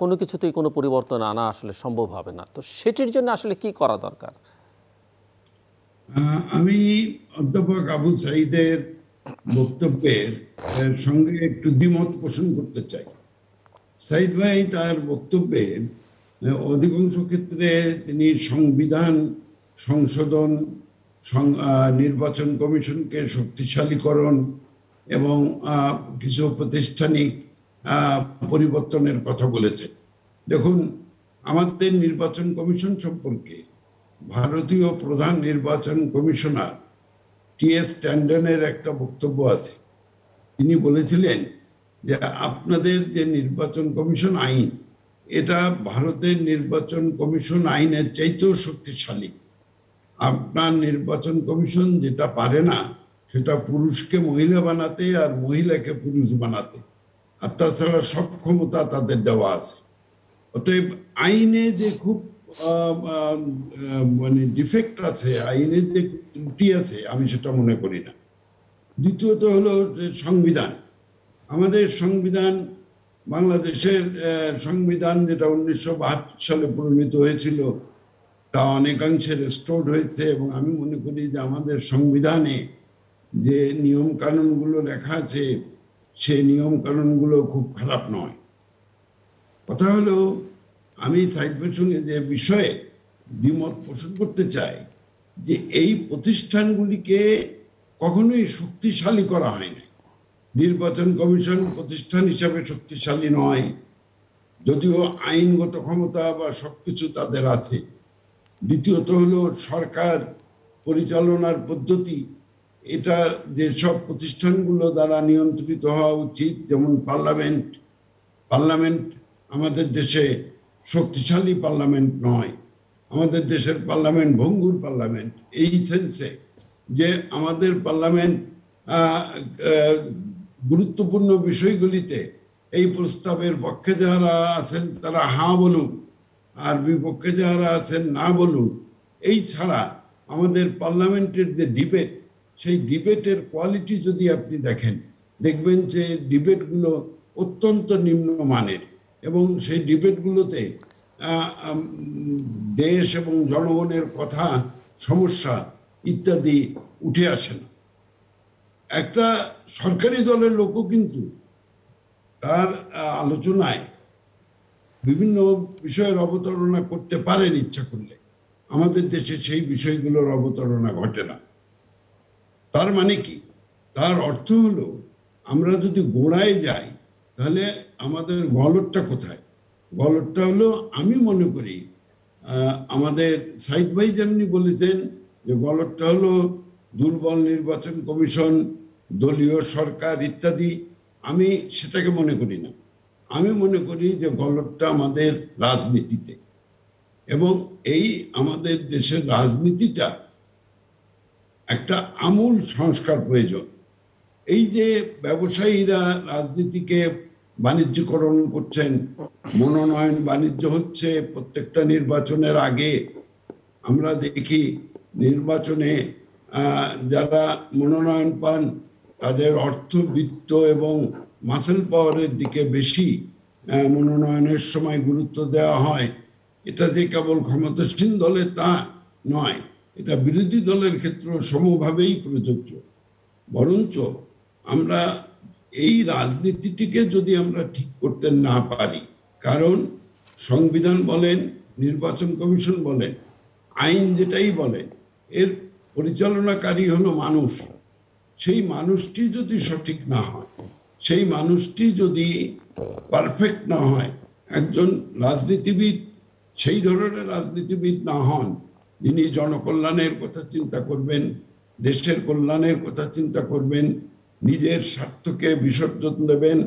কোনো কিছুতেই কোনো পরিবর্তন আনা আসলে সম্ভব হবে না। তো সেটির জন্য আসলে কি করা দরকার? আমি অধ্যাপক আবু সাইদের বক্তব্যের সঙ্গে একটু দ্বিমত পোষণ করতে চাই। সাইদ ভাই তার বক্তব্যে অধিকাংশ ক্ষেত্রে তিনি সংবিধান, সংশোধন নির্বাচন কমিশনকে শক্তিশালীকরণ এবং কিছু প্রাতিষ্ঠানিক পরিবর্তনের কথা বলেছেন। দেখুন, আমাদের নির্বাচন কমিশন সম্পর্কে ভারতীয় প্রধান নির্বাচন কমিশনার টি এস ট্যান্ডনের একটা বক্তব্য আছে। তিনি বলেছিলেন যে, আপনাদের যে নির্বাচন কমিশন আইন, এটা ভারতের নির্বাচন কমিশন আইনের চাইতেও শক্তিশালী। আপনার নির্বাচন কমিশন যেটা পারে না, সেটা পুরুষকে মহিলা বানাতে আর মহিলাকে পুরুষ বানাতে। আর তাছাড়া সব ক্ষমতা তাদের দেওয়া আছে। অতএব আইনে যে খুব মানে ডিফেক্ট আছে, আইনে যে ত্রুটি আছে, আমি সেটা মনে করি না। দ্বিতীয়ত হলো সংবিধান। আমাদের সংবিধান বাংলাদেশের সংবিধান যেটা উনিশশো বাহাত্তর সালে প্রণীত হয়েছিল, তা অনেকাংশে রেস্টোর্ড হয়েছে এবং আমি মনে করি যে আমাদের সংবিধানে যে নিয়ম কানুনগুলো লেখা আছে সেই নিয়ম কানুনগুলো খুব খারাপ নয়। কথা হলো, আমি সাইডের সঙ্গে যে বিষয়ে দ্বিমত পোষণ করতে চাই, যে এই প্রতিষ্ঠানগুলিকে কখনোই শক্তিশালী করা হয় না নির্বাচন কমিশন প্রতিষ্ঠান হিসাবে শক্তিশালী নয়, যদিও আইনগত ক্ষমতা বা সব কিছু তাদের আছে। দ্বিতীয়ত হলো সরকার পরিচালনার পদ্ধতি এটা যেসব প্রতিষ্ঠানগুলো দ্বারা নিয়ন্ত্রিত হওয়া উচিত, যেমন পার্লামেন্ট পার্লামেন্ট আমাদের দেশে শক্তিশালী পার্লামেন্ট নয়, আমাদের দেশের পার্লামেন্ট ভঙ্গুর পার্লামেন্ট, এই সেন্সে যে আমাদের পার্লামেন্ট গুরুত্বপূর্ণ বিষয়গুলিতে এই প্রস্তাবের পক্ষে যারা আছেন তারা হাঁ বলুন, আর বিপক্ষে যারা আছেন না বলুন, এই ছাড়া আমাদের পার্লামেন্টের যে ডিবেট সেই ডিবেটের কোয়ালিটি যদি আপনি দেখেন, দেখবেন যে ডিবেটগুলো অত্যন্ত নিম্নমানের এবং সেই ডিবেটগুলোতে দেশ এবং জনগণের কথা, সমস্যা ইত্যাদি উঠে আসে না। একটা সরকারি দলের লোকও কিন্তু তার আলোচনায় বিভিন্ন বিষয়ের অবতারণা করতে পারেন ইচ্ছা করলে। আমাদের দেশে সেই বিষয়গুলোর অবতারণা ঘটে না। তার মানে কি? তার অর্থ হলো, আমরা যদি গোড়ায় যাই, তাহলে আমাদের গলতটা কোথায়? গলতটা হলো, আমি মনে করি আমাদের সাইদ ভাই যেমনি বলেছেন যে গলতটা হলো দুর্বল নির্বাচন কমিশন, দলীয় সরকার ইত্যাদি, আমি সেটাকে মনে করি না। আমি মনে করি যে গলতটা আমাদের রাজনীতিতে। এবং এই আমাদের দেশের রাজনীতিটা একটা আমূল সংস্কার প্রয়োজন। এই যে ব্যবসায়ীরা রাজনীতিকে বাণিজ্যকরণ করছেন, মনোনয়ন বাণিজ্য হচ্ছে প্রত্যেকটা নির্বাচনের আগে। আমরা দেখি নির্বাচনে যারা মনোনয়ন পান, তাদের অর্থ বিত্ত এবং মাসেল পাওয়ারের দিকে বেশি মনোনয়নের সময় গুরুত্ব দেওয়া হয়। এটা যে কেবল ক্ষমতাসীন দলে তা নয়। এটা বিরোধী দলের ক্ষেত্রেও সমভাবেই প্রযোজ্য। বরঞ্চ আমরা এই রাজনীতিটিকে যদি আমরা ঠিক করতে না পারি, কারণ সংবিধান বলেন, নির্বাচন কমিশন বলেন, আইন যেটাই বলে এর পরিচালনাকারী হলো মানুষ। সেই মানুষটি যদি সঠিক না হয়, সেই মানুষটি যদি পারফেক্ট না হয়, একজন রাজনীতিবিদ, সেই ধরনের রাজনীতিবিদ না হন যিনি জনকল্যাণের কথা চিন্তা করবেন, দেশের কল্যাণের কথা চিন্তা করবেন, নিজের স্বার্থকে বিসর্জন দেবেন,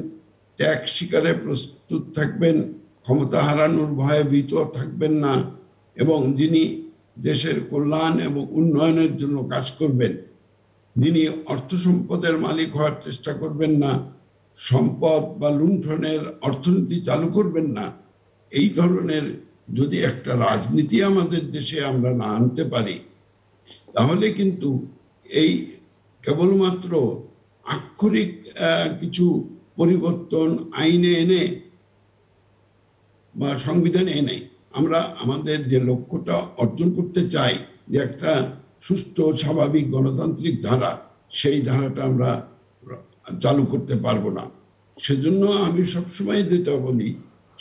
ত্যাগ শিকারে প্রস্তুত থাকবেন, ক্ষমতা হারানোর ভয়ে ভীত থাকবেন না, এবং যিনি দেশের কল্যাণ এবং উন্নয়নের জন্য কাজ করবেন, যিনি অর্থ সম্পদের মালিক হওয়ার চেষ্টা করবেন না, সম্পদ বা লুণ্ঠনের অর্থনীতি চালু করবেন না, এই ধরনের যদি একটা রাজনীতি আমাদের দেশে আমরা না আনতে পারি, তাহলে কিন্তু এই কেবলমাত্র আক্ষরিক কিছু পরিবর্তন আইনে এনে বা সংবিধানে এনে আমরা আমাদের যে লক্ষ্যটা অর্জন করতে চাই, যে একটা সুস্থ স্বাভাবিক গণতান্ত্রিক ধারা, সেই ধারাটা আমরা চালু করতে পারব না। সেজন্য আমি সবসময় যেটা বলি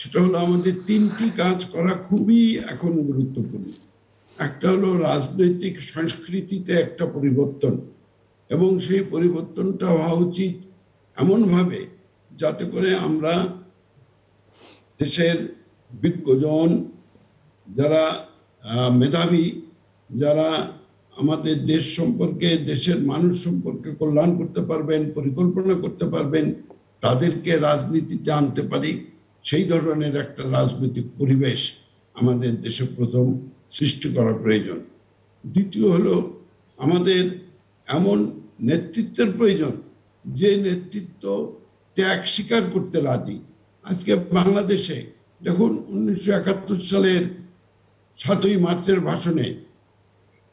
সেটা হলো আমাদের তিনটি কাজ করা খুবই এখন গুরুত্বপূর্ণ। একটা হলো রাজনৈতিক সংস্কৃতিতে একটা পরিবর্তন এবং সেই পরিবর্তনটা হওয়া উচিত এমনভাবে যাতে করে আমরা দেশের বিজ্ঞজন যারা মেধাবী যারা আমাদের দেশ সম্পর্কে, দেশের মানুষ সম্পর্কে কল্যাণ করতে পারবেন, পরিকল্পনা করতে পারবেন, তাদেরকে রাজনীতিতে আনতে পারি। সেই ধরনের একটা রাজনৈতিক পরিবেশ আমাদের দেশে প্রথম সৃষ্টি করা প্রয়োজন। দ্বিতীয় হলো আমাদের এমন নেতৃত্বের প্রয়োজন যে নেতৃত্ব ত্যাগ স্বীকার করতে রাজি। আজকে বাংলাদেশে দেখুন উনিশশো একাত্তর সালের সাতই মার্চের ভাষণে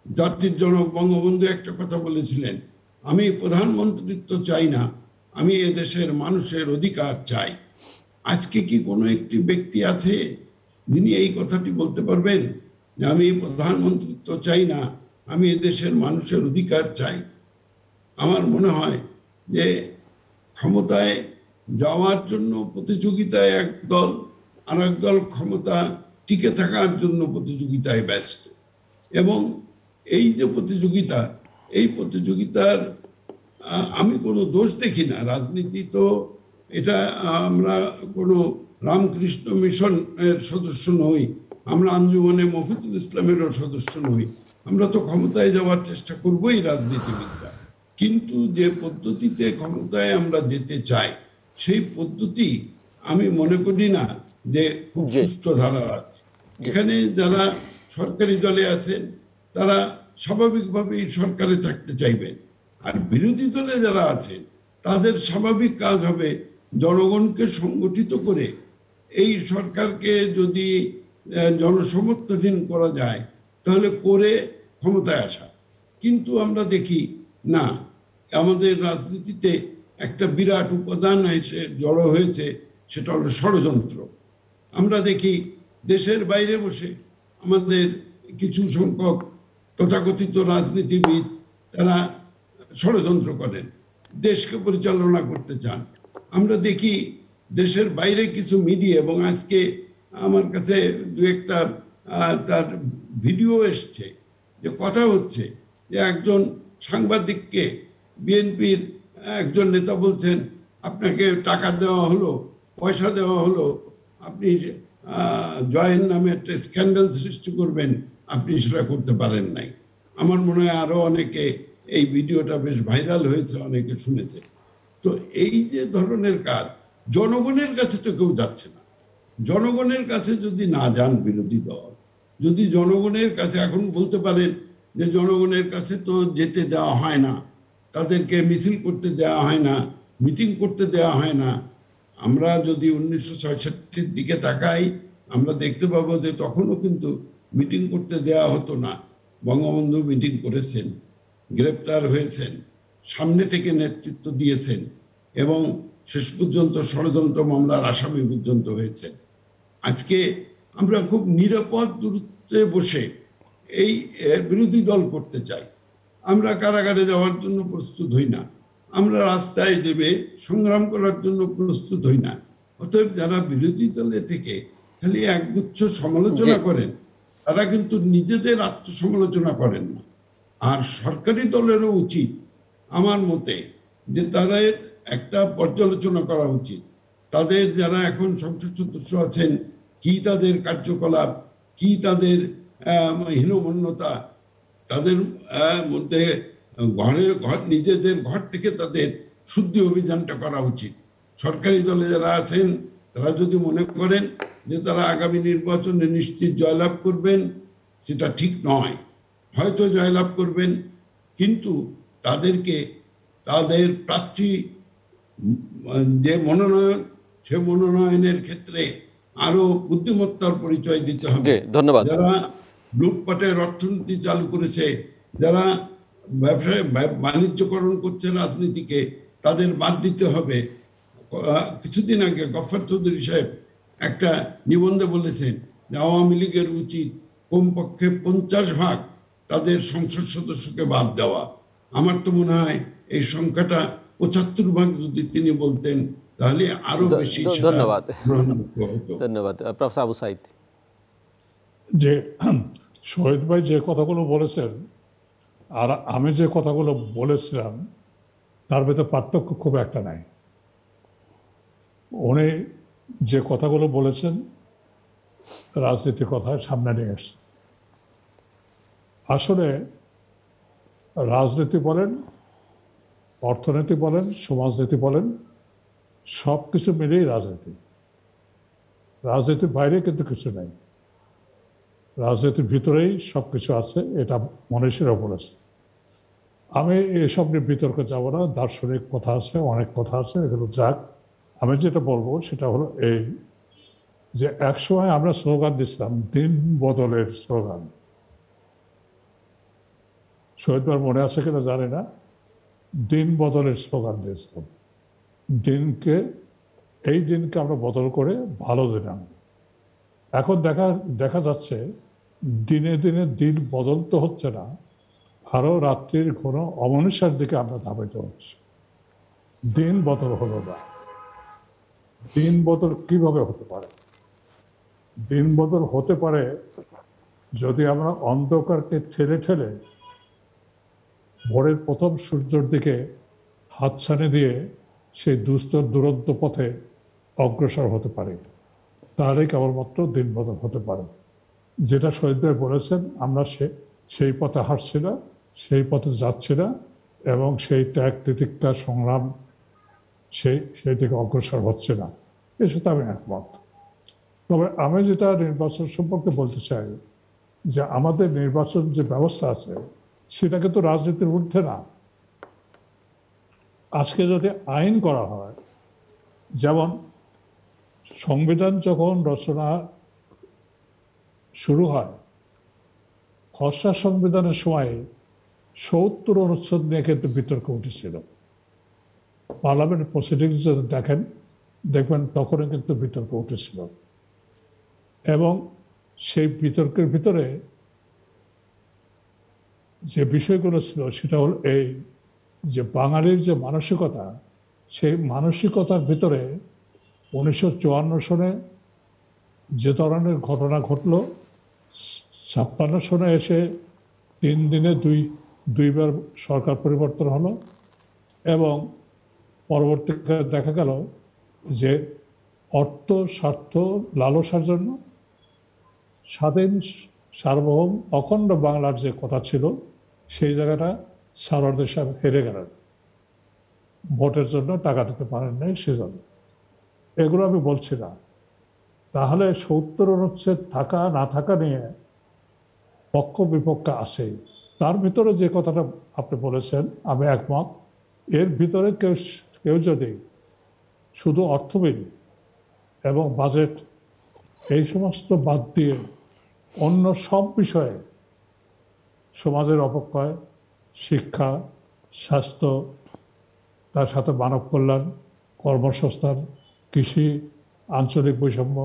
জাতির জনক বঙ্গবন্ধু একটা কথা বলেছিলেন, আমি প্রধানমন্ত্রিত্ব চাই না, আমি এদেশের মানুষের অধিকার চাই। আজকে কি কোনো একটি ব্যক্তি আছে যিনি এই কথাটি বলতে পারবেন যে আমি প্রধানমন্ত্রিত্ব চাই না, আমি দেশের মানুষের অধিকার চাই। আমার মনে হয় যে ক্ষমতায় যাওয়ার জন্য প্রতিযোগিতায় এক দল আর এক দল ক্ষমতা টিকে থাকার জন্য প্রতিযোগিতায় ব্যস্ত। এবং এই যে প্রতিযোগিতা, এই প্রতিযোগিতার আমি কোনো দোষ দেখি না। রাজনীতি তো এটা আমরা কোনো রামকৃষ্ণ মিশনের সদস্য নই। আমরা আঞ্জুমানে মফিদুল ইসলামেরও সদস্য নই। আমরা তো ক্ষমতায় যাওয়ার চেষ্টা করবোই রাজনীতিবিদরা। কিন্তু যে পদ্ধতিতে ক্ষমতায় আমরা যেতে চাই সেই পদ্ধতি আমি মনে করি না যে খুব। সুষ্ঠু ধারা আছে। এখানে যারা সরকারি দলে আছেন তারা স্বাভাবিকভাবেই সরকারে থাকতে চাইবেন। আর বিরোধী দলে যারা আছেন তাদের স্বাভাবিক কাজ হবে জনগণকে সংগঠিত করে এই সরকারকে যদি আহ, জনসমর্থনহীন করা যায় তাহলে করে ক্ষমতায় আসা। কিন্তু আমরা দেখি না আমাদের রাজনীতিতে একটা বিরাট উপাদান এসে জড়ো হয়েছে সেটা হলো ষড়যন্ত্র। আমরা দেখি দেশের বাইরে বসে আমাদের কিছু সংখ্যক তথাকথিত রাজনীতিবিদ তারা ষড়যন্ত্র করেন দেশকে পরিচালনা করতে চান। আমরা দেখি দেশের বাইরে কিছু মিডিয়া এবং আজকে আমার কাছে দু একটা তার ভিডিও এসছে যে কথা হচ্ছে যে একজন সাংবাদিককে বিএনপির একজন নেতা বলছেন, আপনাকে টাকা দেওয়া হলো, পয়সা দেওয়া হলো, আপনি জয়ের নামে একটা স্ক্যান্ডাল সৃষ্টি করবেন, আপনি সেটা করতে পারেন নাই। আমার মনে হয় আরও অনেকে এই ভিডিওটা বেশ ভাইরাল হয়েছে, অনেকে শুনেছে। তো এই যে ধরনের কাজ, জনগণের কাছে তো কেউ যাচ্ছে না। জনগণের কাছে যদি না যান বিরোধী দল, যদি জনগণের কাছে এখন বলতে পারেন যে জনগণের কাছে তো যেতে দেওয়া হয় না, তাদেরকে মিছিল করতে দেওয়া হয় না, মিটিং করতে দেওয়া হয় না, আমরা যদি উনিশশো ছয়ষট্টির দিকে তাকাই, আমরা দেখতে পাবো যে তখনও কিন্তু মিটিং করতে দেওয়া হতো না। বঙ্গবন্ধু মিটিং করেছেন, গ্রেপ্তার হয়েছেন। সামনে থেকে নেতৃত্ব দিয়েছেন এবং শেষ পর্যন্ত ষড়যন্ত্র মামলার আসামি পর্যন্ত হয়েছেন। আজকে আমরা খুব নিরাপদ দূরত্বে বসে এই বিরোধী দল করতে চাই। আমরা কারাগারে যাওয়ার জন্য প্রস্তুত হই না। আমরা রাস্তায় নেমে সংগ্রাম করার জন্য প্রস্তুত হই না। অতএব যারা বিরোধী দলে থেকে খালি একগুচ্ছ সমালোচনা করেন তারা কিন্তু নিজেদের আত্মসমালোচনা করেন না। আর সরকারি দলেরও উচিত আমার মতে যে তাদের একটা পর্যালোচনা করা উচিত। তাদের যারা এখন সংসদ সদস্য আছেন, কি তাদের কার্যকলাপ, কি তাদের হীনমন্যতা, তাদের মধ্যে ঘরে ঘর, নিজেদের ঘর থেকে তাদের শুদ্ধি অভিযানটা করা উচিত। সরকারি দলে যারা আছেন, তারা যদি মনে করেন যে তারা আগামী নির্বাচনে নিশ্চিত জয়লাভ করবেন, সেটা ঠিক নয়। হয়তো জয়লাভ করবেন, কিন্তু তাদেরকে তাদের প্রার্থী যে মনোনয়ন সে মনোনয়নের ক্ষেত্রে আরও বুদ্ধিমত্তার পরিচয় দিতে হবে। ধন্যবাদ। যারা লুটপাটের অর্থনীতি চালু করেছে যারা ব্যবসায় বাণিজ্যকরণ করছে রাজনীতিকে তাদের বাদ দিতে হবে। কিছুদিন আগে গফর চৌধুরী সাহেব একটা নিবন্ধে বলেছেন যে আওয়ামী লীগের উচিত কমপক্ষে পঞ্চাশ ভাগ তাদের সংসদ সদস্যকে বাদ দেওয়া। আমার তো মনে হয় এই সংখ্যাটা পঁচাত্তর ভাগ যদি তিনি বলতেন তাহলে আরও বেশি ধন্যবাদ। ধন্যবাদ। প্রফেসর আবু সাইদ। যে শহীদ ভাই যে কথাগুলো বলেছেন আর আমি যে কথাগুলো বলেছিলাম তার ভেতর পার্থক্য খুব একটা নাই। উনি যে কথাগুলো বলেছেন রাজনীতির কথা সামনে নিয়ে এসছে আসলে রাজনীতি বলেন, অর্থনীতি বলেন, সমাজনীতি বলেন, সব কিছু মিলেই রাজনীতি। রাজনীতির বাইরে কিন্তু কিছু নেই। রাজনীতির ভিতরেই সব কিছু আছে, এটা মনীষীরা আছে আমি এসব নিয়ে বিতর্কে যাব না, দার্শনিক কথা আছে, অনেক কথা আছে, এগুলো যাক। আমি যেটা বলব সেটা হলো এই যে একসময় আমরা স্লোগান দিচ্ছিলাম দিন বদলের স্লোগান। শহীদবার মনে আছে কিনা জানি না। দিন বদলের স্লোগান দিয়েছিলাম দিনকে, এই দিনকে আমরা বদল করে ভালো আনব। এখন দেখা দেখা যাচ্ছে দিনে দিনে দিন বদল তো হচ্ছে না, আরও রাত্রির ঘন অমনুষ্যার দিকে আমরা ধাবিত হচ্ছি। দিন বদল হলো না। দিন বদল কীভাবে হতে পারে? দিন বদল হতে পারে যদি আমরা অন্ধকারকে ঠেলে ঠেলে ভোরের প্রথম সূর্যের দিকে হাতছানি দিয়ে সেই দুস্তর দুরন্ত পথে অগ্রসর হতে পারি। তাহলে কেবলমাত্র দিন বদল হতে পারে। যেটা শহীদ ভাই বলেছেন, আমরা সে, সেই পথে হাঁটছি না, সেই পথে যাচ্ছি না, এবং সেই ত্যাগ তিতিক্ষা সংগ্রাম সেই সেই দিকে অগ্রসর হচ্ছে না। এর সাথে আমি একমত। তবে আমি যেটা নির্বাচন সম্পর্কে বলতে চাই, যে আমাদের নির্বাচন যে ব্যবস্থা আছে সেটা কিন্তু রাজনীতির ঊর্ধ্বে না। আজকে যদি আইন করা হয়, যেমন সংবিধান যখন রচনা শুরু হয়, খসড়া সংবিধানের সময় সত্তর অনুচ্ছেদ নিয়ে কিন্তু বিতর্ক উঠেছিল। পার্লামেন্ট প্রসিডিংস যদি দেখেন, দেখবেন তখনও কিন্তু বিতর্ক উঠেছিল। এবং সেই বিতর্কের ভিতরে যে বিষয়গুলো ছিল সেটা হল এই যে বাঙালির যে মানসিকতা, সেই মানসিকতার ভিতরে উনিশশো চুয়ান্ন সনে যে ধরনের ঘটনা ঘটল, ছাপ্পান্ন সনে এসে তিন দিনে দুই, দুইবার সরকার পরিবর্তন হলো এবং পরবর্তীকালে দেখা গেল যে অর্থ, স্বার্থ লালসার জন্য স্বাধীন, সার্বভৌম, অখণ্ড বাংলার যে কথা ছিল সেই জায়গাটা সারদে সাহেব হেরে গেলেন। ভোটের জন্য টাকা দিতে পারেন নাই সেজন্য। এগুলো আমি বলছি না। তাহলে সত্তর অনুচ্ছেদ থাকা, না থাকা নিয়ে পক্ষ বিপক্ষ আসেই তার ভিতরে যে কথাটা আপনি বলেছেন, আমি একমত। এর ভিতরে কেউ কেউ যদি শুধু অর্থবিদ এবং বাজেট এই সমস্ত বাদ দিয়ে অন্য সব বিষয়ে সমাজের অপক্ষয়, শিক্ষা, স্বাস্থ্য, তার সাথে মানব কল্যাণ, কর্মসংস্থান, কৃষি, আঞ্চলিক বৈষম্য,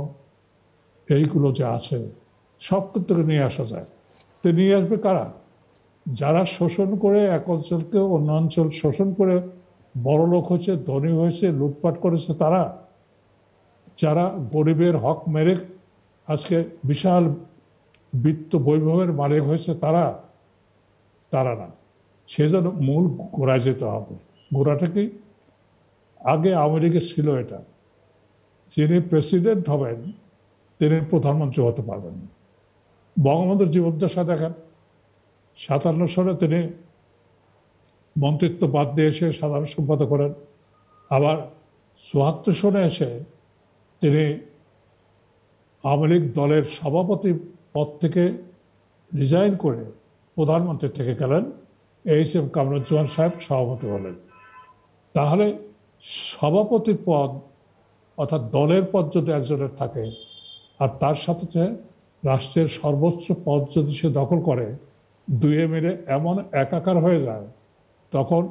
এইগুলো যে আছে, সব ক্ষেত্রে নিয়ে আসা যায়। তো নিয়ে আসবে কারা? যারা শোষণ করে এক অঞ্চলকে অন্য অঞ্চল শোষণ করে বড় লোক হয়েছে, ধনী হয়েছে, লুটপাট করেছে তারা, যারা গরিবের হক মেরে আজকে বিশাল বিত্ত বৈভবের মালিক হয়েছে তারা তারা না। সেজন্য মূল গোড়ায় যেতে হবে। গোড়াটা কি? আগে আমেরিকা ছিল এটা। যিনি প্রেসিডেন্ট হবেন, তিনি প্রধানমন্ত্রী হতে পারবেন। বঙ্গবন্ধুর জীবদ্দশা দেখেন। সাতান্ন সালে তিনি মন্ত্রিত্ব বাদ দিয়ে এসে সাধারণ সম্পাদক করেন। আবার চুয়াত্তর সনে এসে তিনি আওয়ামী দলের সভাপতি পদ থেকে রিজাইন করে প্রধানমন্ত্রী থেকে গেলেন এইচ এম কামরুজ্জামান সাহেব সভাপতি হলেন। তাহলে সভাপতির পদ, অর্থাৎ দলের পদ যদি একজনের থাকে, আর তার সাথে রাষ্ট্রের সর্বোচ্চ পদ যদি সে দখল করে, দুয়ে মিলে এমন একাকার হয়ে যায়, তখন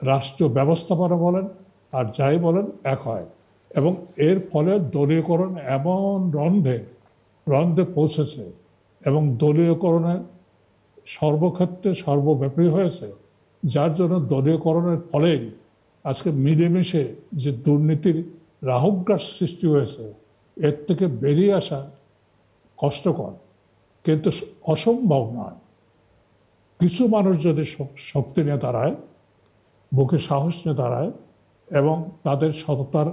রাষ্ট্র ব্যবস্থাপনা বলেন, আর যাই বলেন, এক হয়। এবং এর ফলে দলীয়করণ এমন রন্ধে রন্ধে পৌঁছেছে এবং দলীয়করণের সর্বক্ষেত্রে সর্বব্যাপী হয়েছে, যার জন্য দলীয়করণের ফলেই আজকে মিলেমিশে যে দুর্নীতির রাহুগ্রাস সৃষ্টি হয়েছে, এর থেকে বেরিয়ে আসা কষ্টকর, কিন্তু অসম্ভব নয়। কিছু মানুষ যদি শক্তি নিয়ে দাঁড়ায়, বুকে সাহস নিয়ে দাঁড়ায় এবং তাদের সততার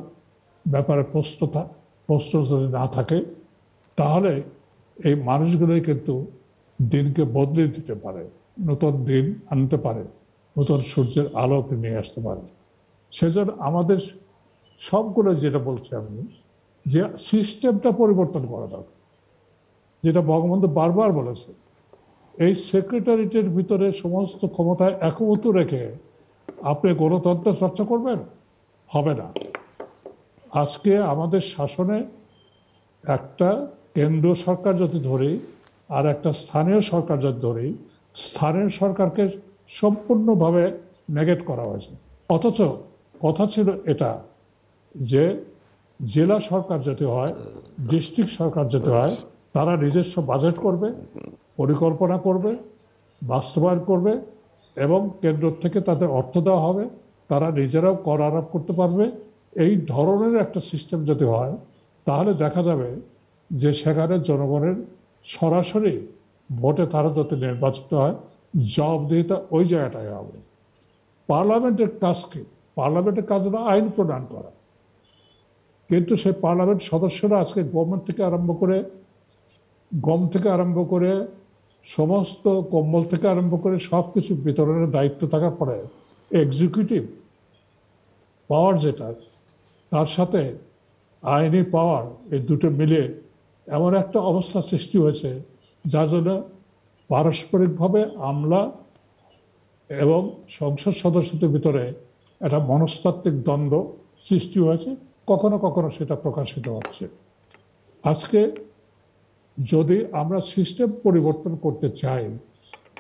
ব্যাপারে প্রস্তুতা প্রস্তুত যদি না থাকে, তাহলে এই মানুষগুলোই কিন্তু দিনকে বদলে দিতে পারে, নতুন দিন আনতে পারে, নতুন সূর্যের আলোকে নিয়ে আসতে পারে। সেজন্য আমাদের সবগুলো যেটা বলছি আমি, যে সিস্টেমটা পরিবর্তন করা দরকার। যেটা বঙ্গবন্ধু বারবার বলেছে, এই সেক্রেটারিটের ভিতরে সমস্ত ক্ষমতায় একমত রেখে আপনি গণতন্ত্র চর্চা করবেন? হবে না। আজকে আমাদের শাসনে একটা কেন্দ্র সরকার যদি ধরি আর একটা স্থানীয় সরকার যদি ধরি স্থানীয় সরকারকে সম্পূর্ণভাবে নেগেট করা হয়েছে। অথচ কথা ছিল এটা যে জেলা সরকার যদি হয় ডিস্ট্রিক্ট সরকার যদি হয়, তারা নিজস্ব বাজেট করবে, পরিকল্পনা করবে, বাস্তবায়ন করবে এবং কেন্দ্র থেকে তাদের অর্থ দেওয়া হবে। তারা নিজেরাও কর আরোপ করতে পারবে। এই ধরনের একটা সিস্টেম যদি হয়, তাহলে দেখা যাবে যে সেখানে জনগণের সরাসরি ভোটে তারা যাতে নির্বাচিত হয়, জবাবদিহিতা ওই জায়গাটায় হবে। পার্লামেন্টের কাজ কি? পার্লামেন্টের কাজ হলো আইন প্রণয়ন করা। কিন্তু সেই পার্লামেন্ট সদস্যরা আজকে গভর্নমেন্ট থেকে আরম্ভ করে, গম থেকে আরম্ভ করে, সমস্ত কম্বল থেকে আরম্ভ করে সব কিছু বিতরণের দায়িত্ব থাকার পরে এক্সিকিউটিভ পাওয়ার যেটা, তার সাথে আইনি পাওয়ার এই দুটো মিলে এমন একটা অবস্থা সৃষ্টি হয়েছে, যার জন্য পারস্পরিকভাবে আমলা এবং সংসদ সদস্যদের ভিতরে একটা মনস্তাত্ত্বিক দ্বন্দ্ব সৃষ্টি হয়েছে। কখনো কখনো সেটা প্রকাশিত হচ্ছে। আজকে যদি আমরা সিস্টেম পরিবর্তন করতে চাই,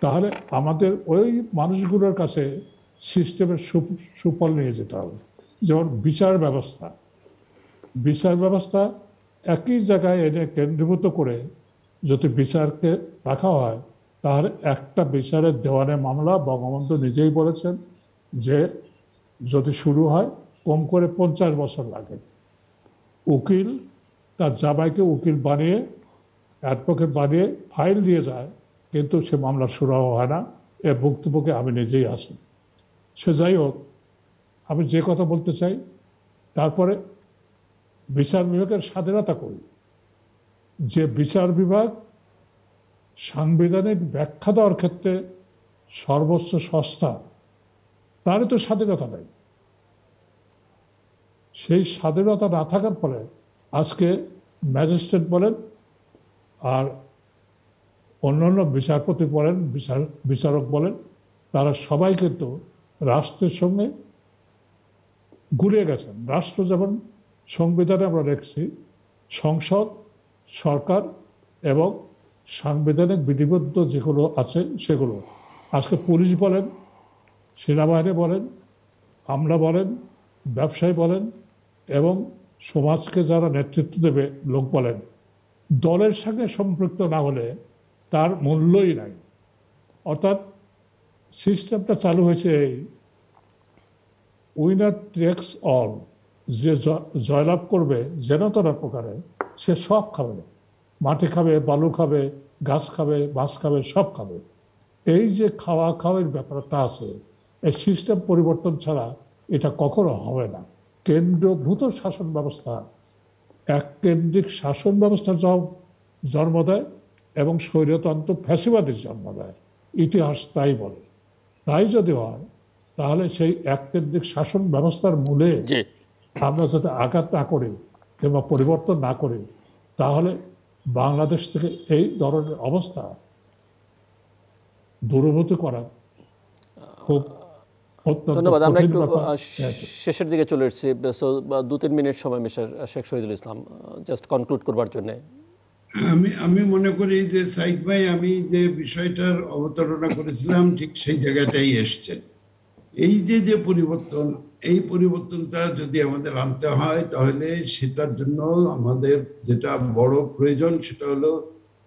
তাহলে আমাদের ওই মানুষগুলোর কাছে সিস্টেমের সুফল নিয়ে যেতে হবে। যেমন বিচার ব্যবস্থা। বিচার ব্যবস্থা একই জায়গায় এনে কেন্দ্রীভূত করে যদি বিচারকে রাখা হয়, তাহলে একটা বিচারের দেওয়ানে মামলা বঙ্গবন্ধু নিজেই বলেছেন যে যদি শুরু হয়, কম করে পঞ্চাশ বছর লাগে। উকিল, তার জামাইকে উকিল বানিয়ে, অ্যাডভোকেট বানিয়ে ফাইল দিয়ে যায়, কিন্তু সে মামলা শুরু হয় না এর ভুক্তভোগে আমি নিজেই আসি সে যাই হোক, আমি যে কথা বলতে চাই, তারপরে বিচার বিভাগের স্বাধীনতা করি। যে বিচার বিভাগ সাংবিধানিক ব্যাখ্যা দেওয়ার ক্ষেত্রে সর্বোচ্চ সংস্থা তারই তো স্বাধীনতা নেই। সেই স্বাধীনতা না থাকার ফলে আজকে ম্যাজিস্ট্রেট বলেন আর অন্যান্য বিচারপতি বলেন, বিচার, বিচারক বলেন, তারা সবাই কিন্তু রাষ্ট্রের সঙ্গে গুলিয়ে গেছেন। রাষ্ট্র যেমন সংবিধানে আমরা দেখছি সংসদ, সরকার এবং সাংবিধানিক বিধিবদ্ধ যেগুলো আছে সেগুলো। আজকে পুলিশ বলেন, সেনাবাহিনী বলেন আমরা বলেন, ব্যবসায়ী বলেন এবং সমাজকে যারা নেতৃত্ব দেবে লোক বলেন, দলের সঙ্গে সম্পৃক্ত না হলে তার মূল্যই নাই। অর্থাৎ সিস্টেমটা চালু হয়েছে এই উইনার টেক্স অল। যে জয়লাভ করবে, যেন প্রকারে সে সব খাবে। মাটি খাবে, বালু খাবে, গাছ খাবে মাছ খাবে, সব খাবে। এই যে খাওয়া খাওয়ার ব্যাপারটা আছে, এই সিস্টেম পরিবর্তন ছাড়া এটা কখনো হবে না। কেন্দ্রভূত শাসন ব্যবস্থা, এক কেন্দ্রিক শাসন ব্যবস্থা জন্ম দেয় এবং স্বৈরতন্ত্র ফ্যাসিবাদের জন্ম দেয়। ইতিহাস তাই বলে। তাই যদি হয়, তাহলে সেই এক কেন্দ্রিক শাসন ব্যবস্থার মূলে আমরা যাতে আঘাত না করি কিংবা পরিবর্তন না করি তাহলে বাংলাদেশ থেকে এই ধরনের অবস্থা দূরভূতি করা খুব ধন্যবাদ আমরা একটু আহ, শেষের দিকে চলে এসেছি। দু তিন মিনিট সময় mister Sheikh Shahidul Islam just conclude করবার জন্য। আমি আমি মনে করি যে সাইদ ভাই আমি যে বিষয়টার অবতারণা করেছিলাম ঠিক সেই জায়গাটাই এসছেন। এই যে যে পরিবর্তন, এই পরিবর্তনটা যদি আমাদের আনতে হয়, তাহলে সেটার জন্য আমাদের যেটা বড় প্রয়োজন সেটা হলো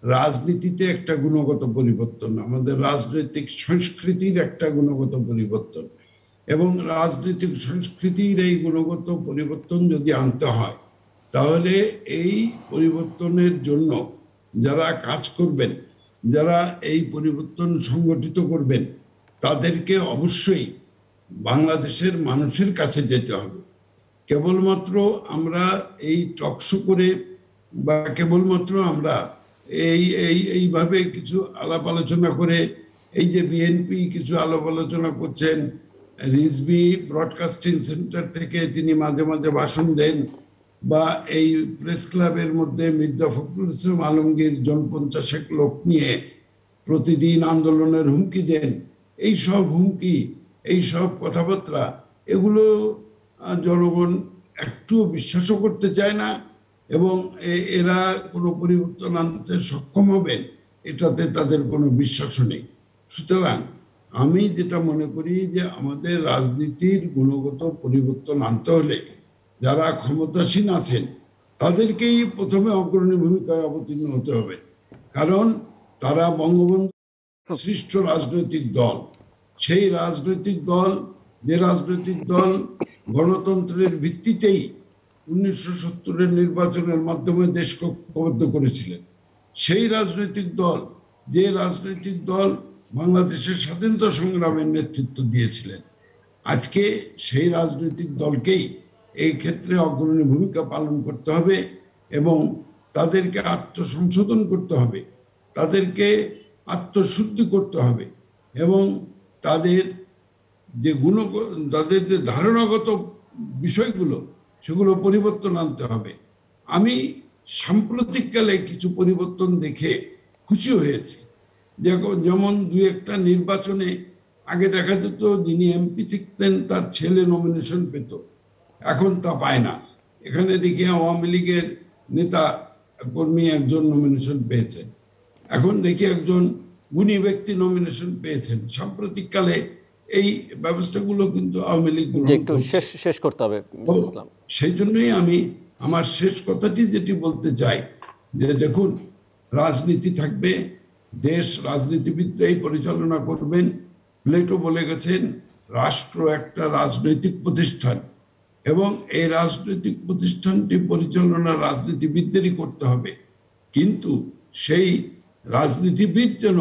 রাজনীতিতে একটা গুণগত পরিবর্তন, আমাদের রাজনৈতিক সংস্কৃতির একটা গুণগত পরিবর্তন এবং রাজনৈতিক সংস্কৃতির এই গুণগত পরিবর্তন যদি আনতে হয়, তাহলে এই পরিবর্তনের জন্য যারা কাজ করবেন, যারা এই পরিবর্তন সংগঠিত করবেন, তাদেরকে অবশ্যই বাংলাদেশের মানুষের কাছে যেতে হবে। কেবলমাত্র আমরা এই টকশো করে বা কেবলমাত্র আমরা এই এই, এইভাবে কিছু আলাপ আলোচনা করে এই যে বিএনপি কিছু আলাপ আলোচনা করছেন রিজবি ব্রডকাস্টিং সেন্টার থেকে তিনি মাঝে মাঝে ভাষণ দেন বা এই প্রেস ক্লাবের মধ্যে মির্জা ফখরুল ইসলাম আলমগীর জন পঞ্চাশেক লোক নিয়ে প্রতিদিন আন্দোলনের হুমকি দেন। এই সব হুমকি এই সব কথাবার্তা, এগুলো জনগণ একটুও বিশ্বাসও করতে চায় না এবং এরা কোনো পরিবর্তন আনতে সক্ষম হবেন, এটাতে তাদের কোনো বিশ্বাসও নেই। সুতরাং আমি যেটা মনে করি যে আমাদের রাজনীতির গুণগত পরিবর্তন আনতে হলে যারা ক্ষমতাসীন আছেন, তাদেরকেই প্রথমে অগ্রণী ভূমিকায় অবতীর্ণ হতে হবে। কারণ তারা বঙ্গবন্ধু সৃষ্ট রাজনৈতিক দল। সেই রাজনৈতিক দল, যে রাজনৈতিক দল গণতন্ত্রের ভিত্তিতেই উনিশশো সত্তরের নির্বাচনের মাধ্যমে দেশ ঐক্যবদ্ধ করেছিলেন। সেই রাজনৈতিক দল, যে রাজনৈতিক দল বাংলাদেশের স্বাধীনতা সংগ্রামের নেতৃত্ব দিয়েছিলেন, আজকে সেই রাজনৈতিক দলকেই এই ক্ষেত্রে অগ্রণী ভূমিকা পালন করতে হবে এবং তাদেরকে আত্মসংশোধন করতে হবে, তাদেরকে আত্মশুদ্ধি করতে হবে এবং তাদের যে গুণ তাদের যে ধারণাগত বিষয়গুলো, সেগুলো পরিবর্তন আনতে হবে। আমি সাম্প্রতিককালে কিছু পরিবর্তন দেখে খুশি হয়েছি। যেমন- যেমন দুই একটা নির্বাচনে আগে দেখা যেত যিনি এমপি থাকতেন তার ছেলে নমিনেশন পেত। এখন তা পায় না। এখানে দেখি আওয়ামী লীগের নেতা কর্মী একজন নমিনেশন পেয়েছেন এখন দেখি একজন গুণী ব্যক্তি নমিনেশন পেয়েছেন। সাম্প্রতিককালে এই ব্যবস্থাগুলো কিন্তু আওয়ামী লীগ একটু শেষ শেষ করতে হবে সেই জন্যই আমি আমার শেষ কথাটি যেটি বলতে চাই যে দেখুন রাজনীতি থাকবে দেশ রাজনীতিবিদরাই পরিচালনা করবেন। প্লেটো বলে গেছেন রাষ্ট্র একটা রাজনৈতিক প্রতিষ্ঠান এবং এই রাজনৈতিক প্রতিষ্ঠানটি পরিচালনা রাজনীতিবিদদেরই করতে হবে। কিন্তু সেই রাজনীতিবিদ যেন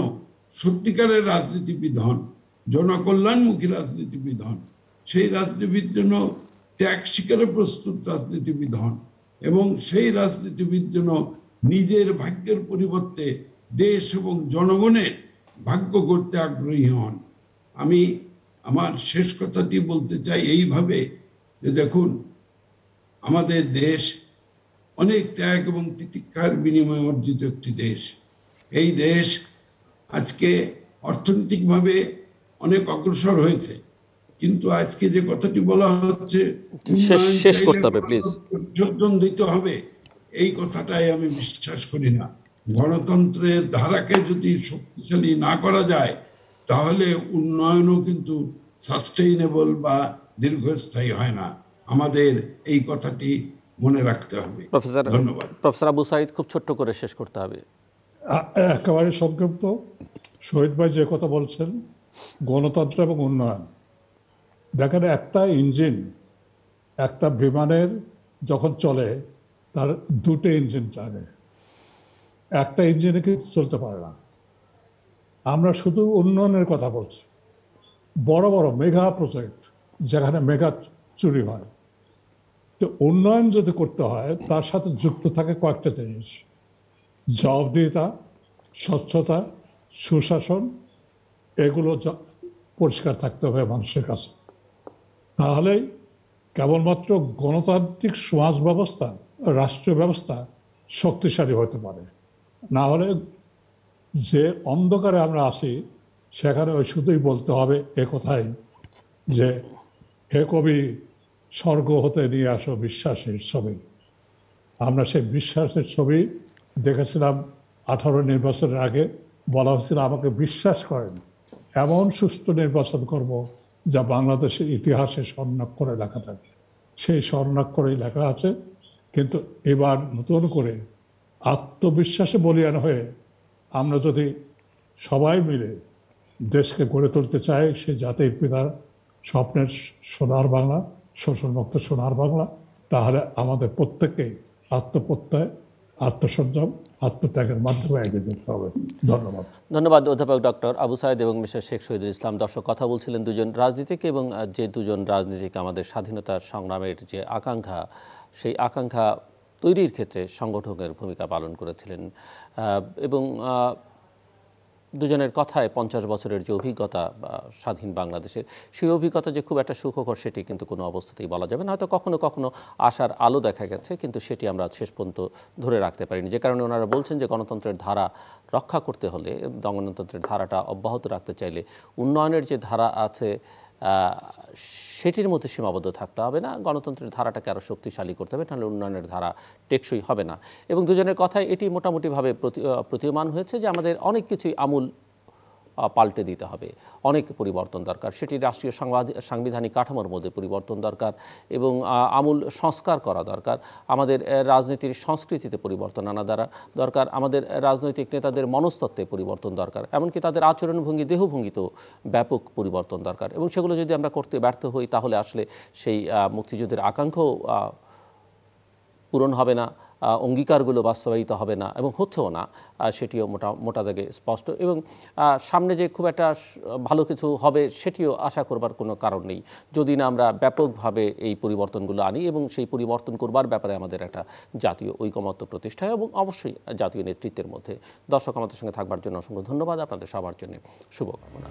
সত্যিকারের রাজনীতিবিদ হন, জনকল্যাণমুখী রাজনীতিবিদ হন, সেই রাজনীতিবিদ যেন ত্যাগ স্বীকারে প্রস্তুত রাজনীতিবিদ হন এবং সেই রাজনীতিবিদ যেন নিজের ভাগ্যের পরিবর্তে দেশ এবং জনগণের ভাগ্য করতে আগ্রহী হন। আমি আমার শেষ কথাটি বলতে চাই এইভাবে যে দেখুন, আমাদের দেশ অনেক ত্যাগ এবং তিতিক্ষার বিনিময়ে অর্জিত একটি দেশ। এই দেশ আজকে অর্থনৈতিকভাবে অনেক অগ্রসর হয়েছে। কিন্তু আজকে যে কথাটি বলা হচ্ছে শেষ- করতে হবে, please. যোগদান দিতে হবে এই কথাটাই আমি বিশ্বাস করি না। গণতন্ত্রের ধারাকে যদি শক্তিশালী না করা যায় তাহলে উন্নয়নও কিন্তু সাস্টেইনেবল বা দীর্ঘস্থায়ী হয় না। আমাদের এই কথাটি মনে রাখতে হবে। প্রফেসর ধন্যবাদ। প্রফেসর আবু সাইদ খুব ছোট্ট করে শেষ করতে হবে। একেবারে সংক্ষিপ্ত। শহীদ ভাই যে কথা বলছেন, গণতন্ত্র এবং উন্নয়ন। দেখেন, একটা ইঞ্জিন, একটা বিমানের যখন চলে, তার দুটো ইঞ্জিন চলে। একটা ইঞ্জিনে কিন্তু চলতে পারে না। আমরা শুধু উন্নয়নের কথা বলছি। বড় বড় মেগা প্রজেক্ট যেখানে মেগা চুরি হয়। তো উন্নয়ন যদি করতে হয়, তার সাথে যুক্ত থাকে কয়েকটা জিনিস। জবাবদিহিতা, স্বচ্ছতা, সুশাসন, এগুলো পরিষ্কার থাকতে হবে মানুষের কাছে। তাহলেই কেবলমাত্র গণতান্ত্রিক সমাজ ব্যবস্থা রাষ্ট্র ব্যবস্থা শক্তিশালী হতে পারে। না হলে যে অন্ধকারে আমরা আছি, সেখানে ওই শুধুই বলতে হবে এ কথাই যে, হে কবি, স্বর্গ হতে নিয়ে আসো বিশ্বাসের ছবি। আমরা সেই বিশ্বাসের ছবি দেখেছিলাম আঠারো নির্বাচনের আগে বলা হয়েছিল, আমাকে বিশ্বাস করেন, এমন সুষ্ঠু নির্বাচন করব যা বাংলাদেশের ইতিহাসে স্বর্ণাক্ষরে লেখা থাকে। সেই স্বর্ণাক্ষরেই লেখা আছে, কিন্তু এবার নতুন করে আত্মবিশ্বাসে বলিয়ান হয়ে আমরা যদি সবাই মিলে দেশকে গড়ে তুলতে চাই, সে জাতির পিতার স্বপ্নের সোনার বাংলা, শোষণমুক্ত সোনার বাংলা, তাহলে আমাদের প্রত্যেককেই আত্মপ্রত্যয় আত্মসংযম, আত্মত্যাগের মাধ্যমে এগিয়ে যেতে হবে। ধন্যবাদ। ধন্যবাদ, অধ্যাপক ডক্টর আবু সাইদ এবং মিস্টার শেখ শহীদুল ইসলাম। দর্শক, কথা বলছিলেন দুজন রাজনীতিক এবং যে দুজন রাজনীতিক আমাদের স্বাধীনতার সংগ্রামের যে আকাঙ্ক্ষা, সেই আকাঙ্ক্ষা তৈরির ক্ষেত্রে সংগঠকের ভূমিকা পালন করেছিলেন। এবং দুজনের কথায় পঞ্চাশ বছরের যে অভিজ্ঞতা স্বাধীন বাংলাদেশের সেই অভিজ্ঞতা যে খুব একটা সুখকর সেটি কিন্তু কোনো অবস্থাতেই বলা যাবে না। হয়তো কখনো কখনো আশার আলো দেখা গেছে, কিন্তু সেটি আমরা শেষ পর্যন্ত ধরে রাখতে পারিনি। যে কারণে ওনারা বলছেন যে গণতন্ত্রের ধারা রক্ষা করতে হলে, গণতন্ত্রের ধারাটা অব্যাহত রাখতে চাইলে উন্নয়নের যে ধারা আছে সেটির মধ্যে সীমাবদ্ধ থাকতে হবে না, গণতন্ত্রের ধারাটাকে আরও শক্তিশালী করতে হবে, তাহলে উন্নয়নের ধারা টেকসই হবে না। এবং দুজনের কথায় এটি মোটামুটিভাবে প্রতি- প্রতীয়মান হয়েছে যে আমাদের অনেক কিছুই আমূল পাল্টে দিতে হবে। অনেক পরিবর্তন দরকার। সেটি রাষ্ট্রীয় সাংবিধানিক কাঠামোর মধ্যে পরিবর্তন দরকার এবং আমূল সংস্কার করা দরকার। আমাদের রাজনীতির সংস্কৃতিতে পরিবর্তন আনা দ্বারা দরকার। আমাদের রাজনৈতিক নেতাদের মনস্তত্ত্বে পরিবর্তন দরকার। এমনকি তাদের আচরণভঙ্গি, দেহভঙ্গিতেও ব্যাপক পরিবর্তন দরকার। এবং সেগুলো যদি আমরা করতে ব্যর্থ হই, তাহলে আসলে সেই মুক্তিযুদ্ধের আকাঙ্ক্ষাও পূরণ হবে না। অঙ্গীকারগুলো বাস্তবায়িত হবে না এবং হচ্ছেও না সেটিও মোটা মোটা দাগে স্পষ্ট এবং সামনে যে খুব একটা ভালো কিছু হবে সেটিও আশা করবার কোনো কারণ নেই। যদি না আমরা ব্যাপকভাবে এই পরিবর্তনগুলো আনি এবং সেই পরিবর্তন করবার ব্যাপারে আমাদের একটা জাতীয় ঐকমত্য প্রতিষ্ঠা এবং অবশ্যই জাতীয় নেতৃত্বের মধ্যে দর্শক আমাদের সঙ্গে থাকবার জন্য অসংখ্য ধন্যবাদ। আপনাদের সবার জন্য শুভকামনা।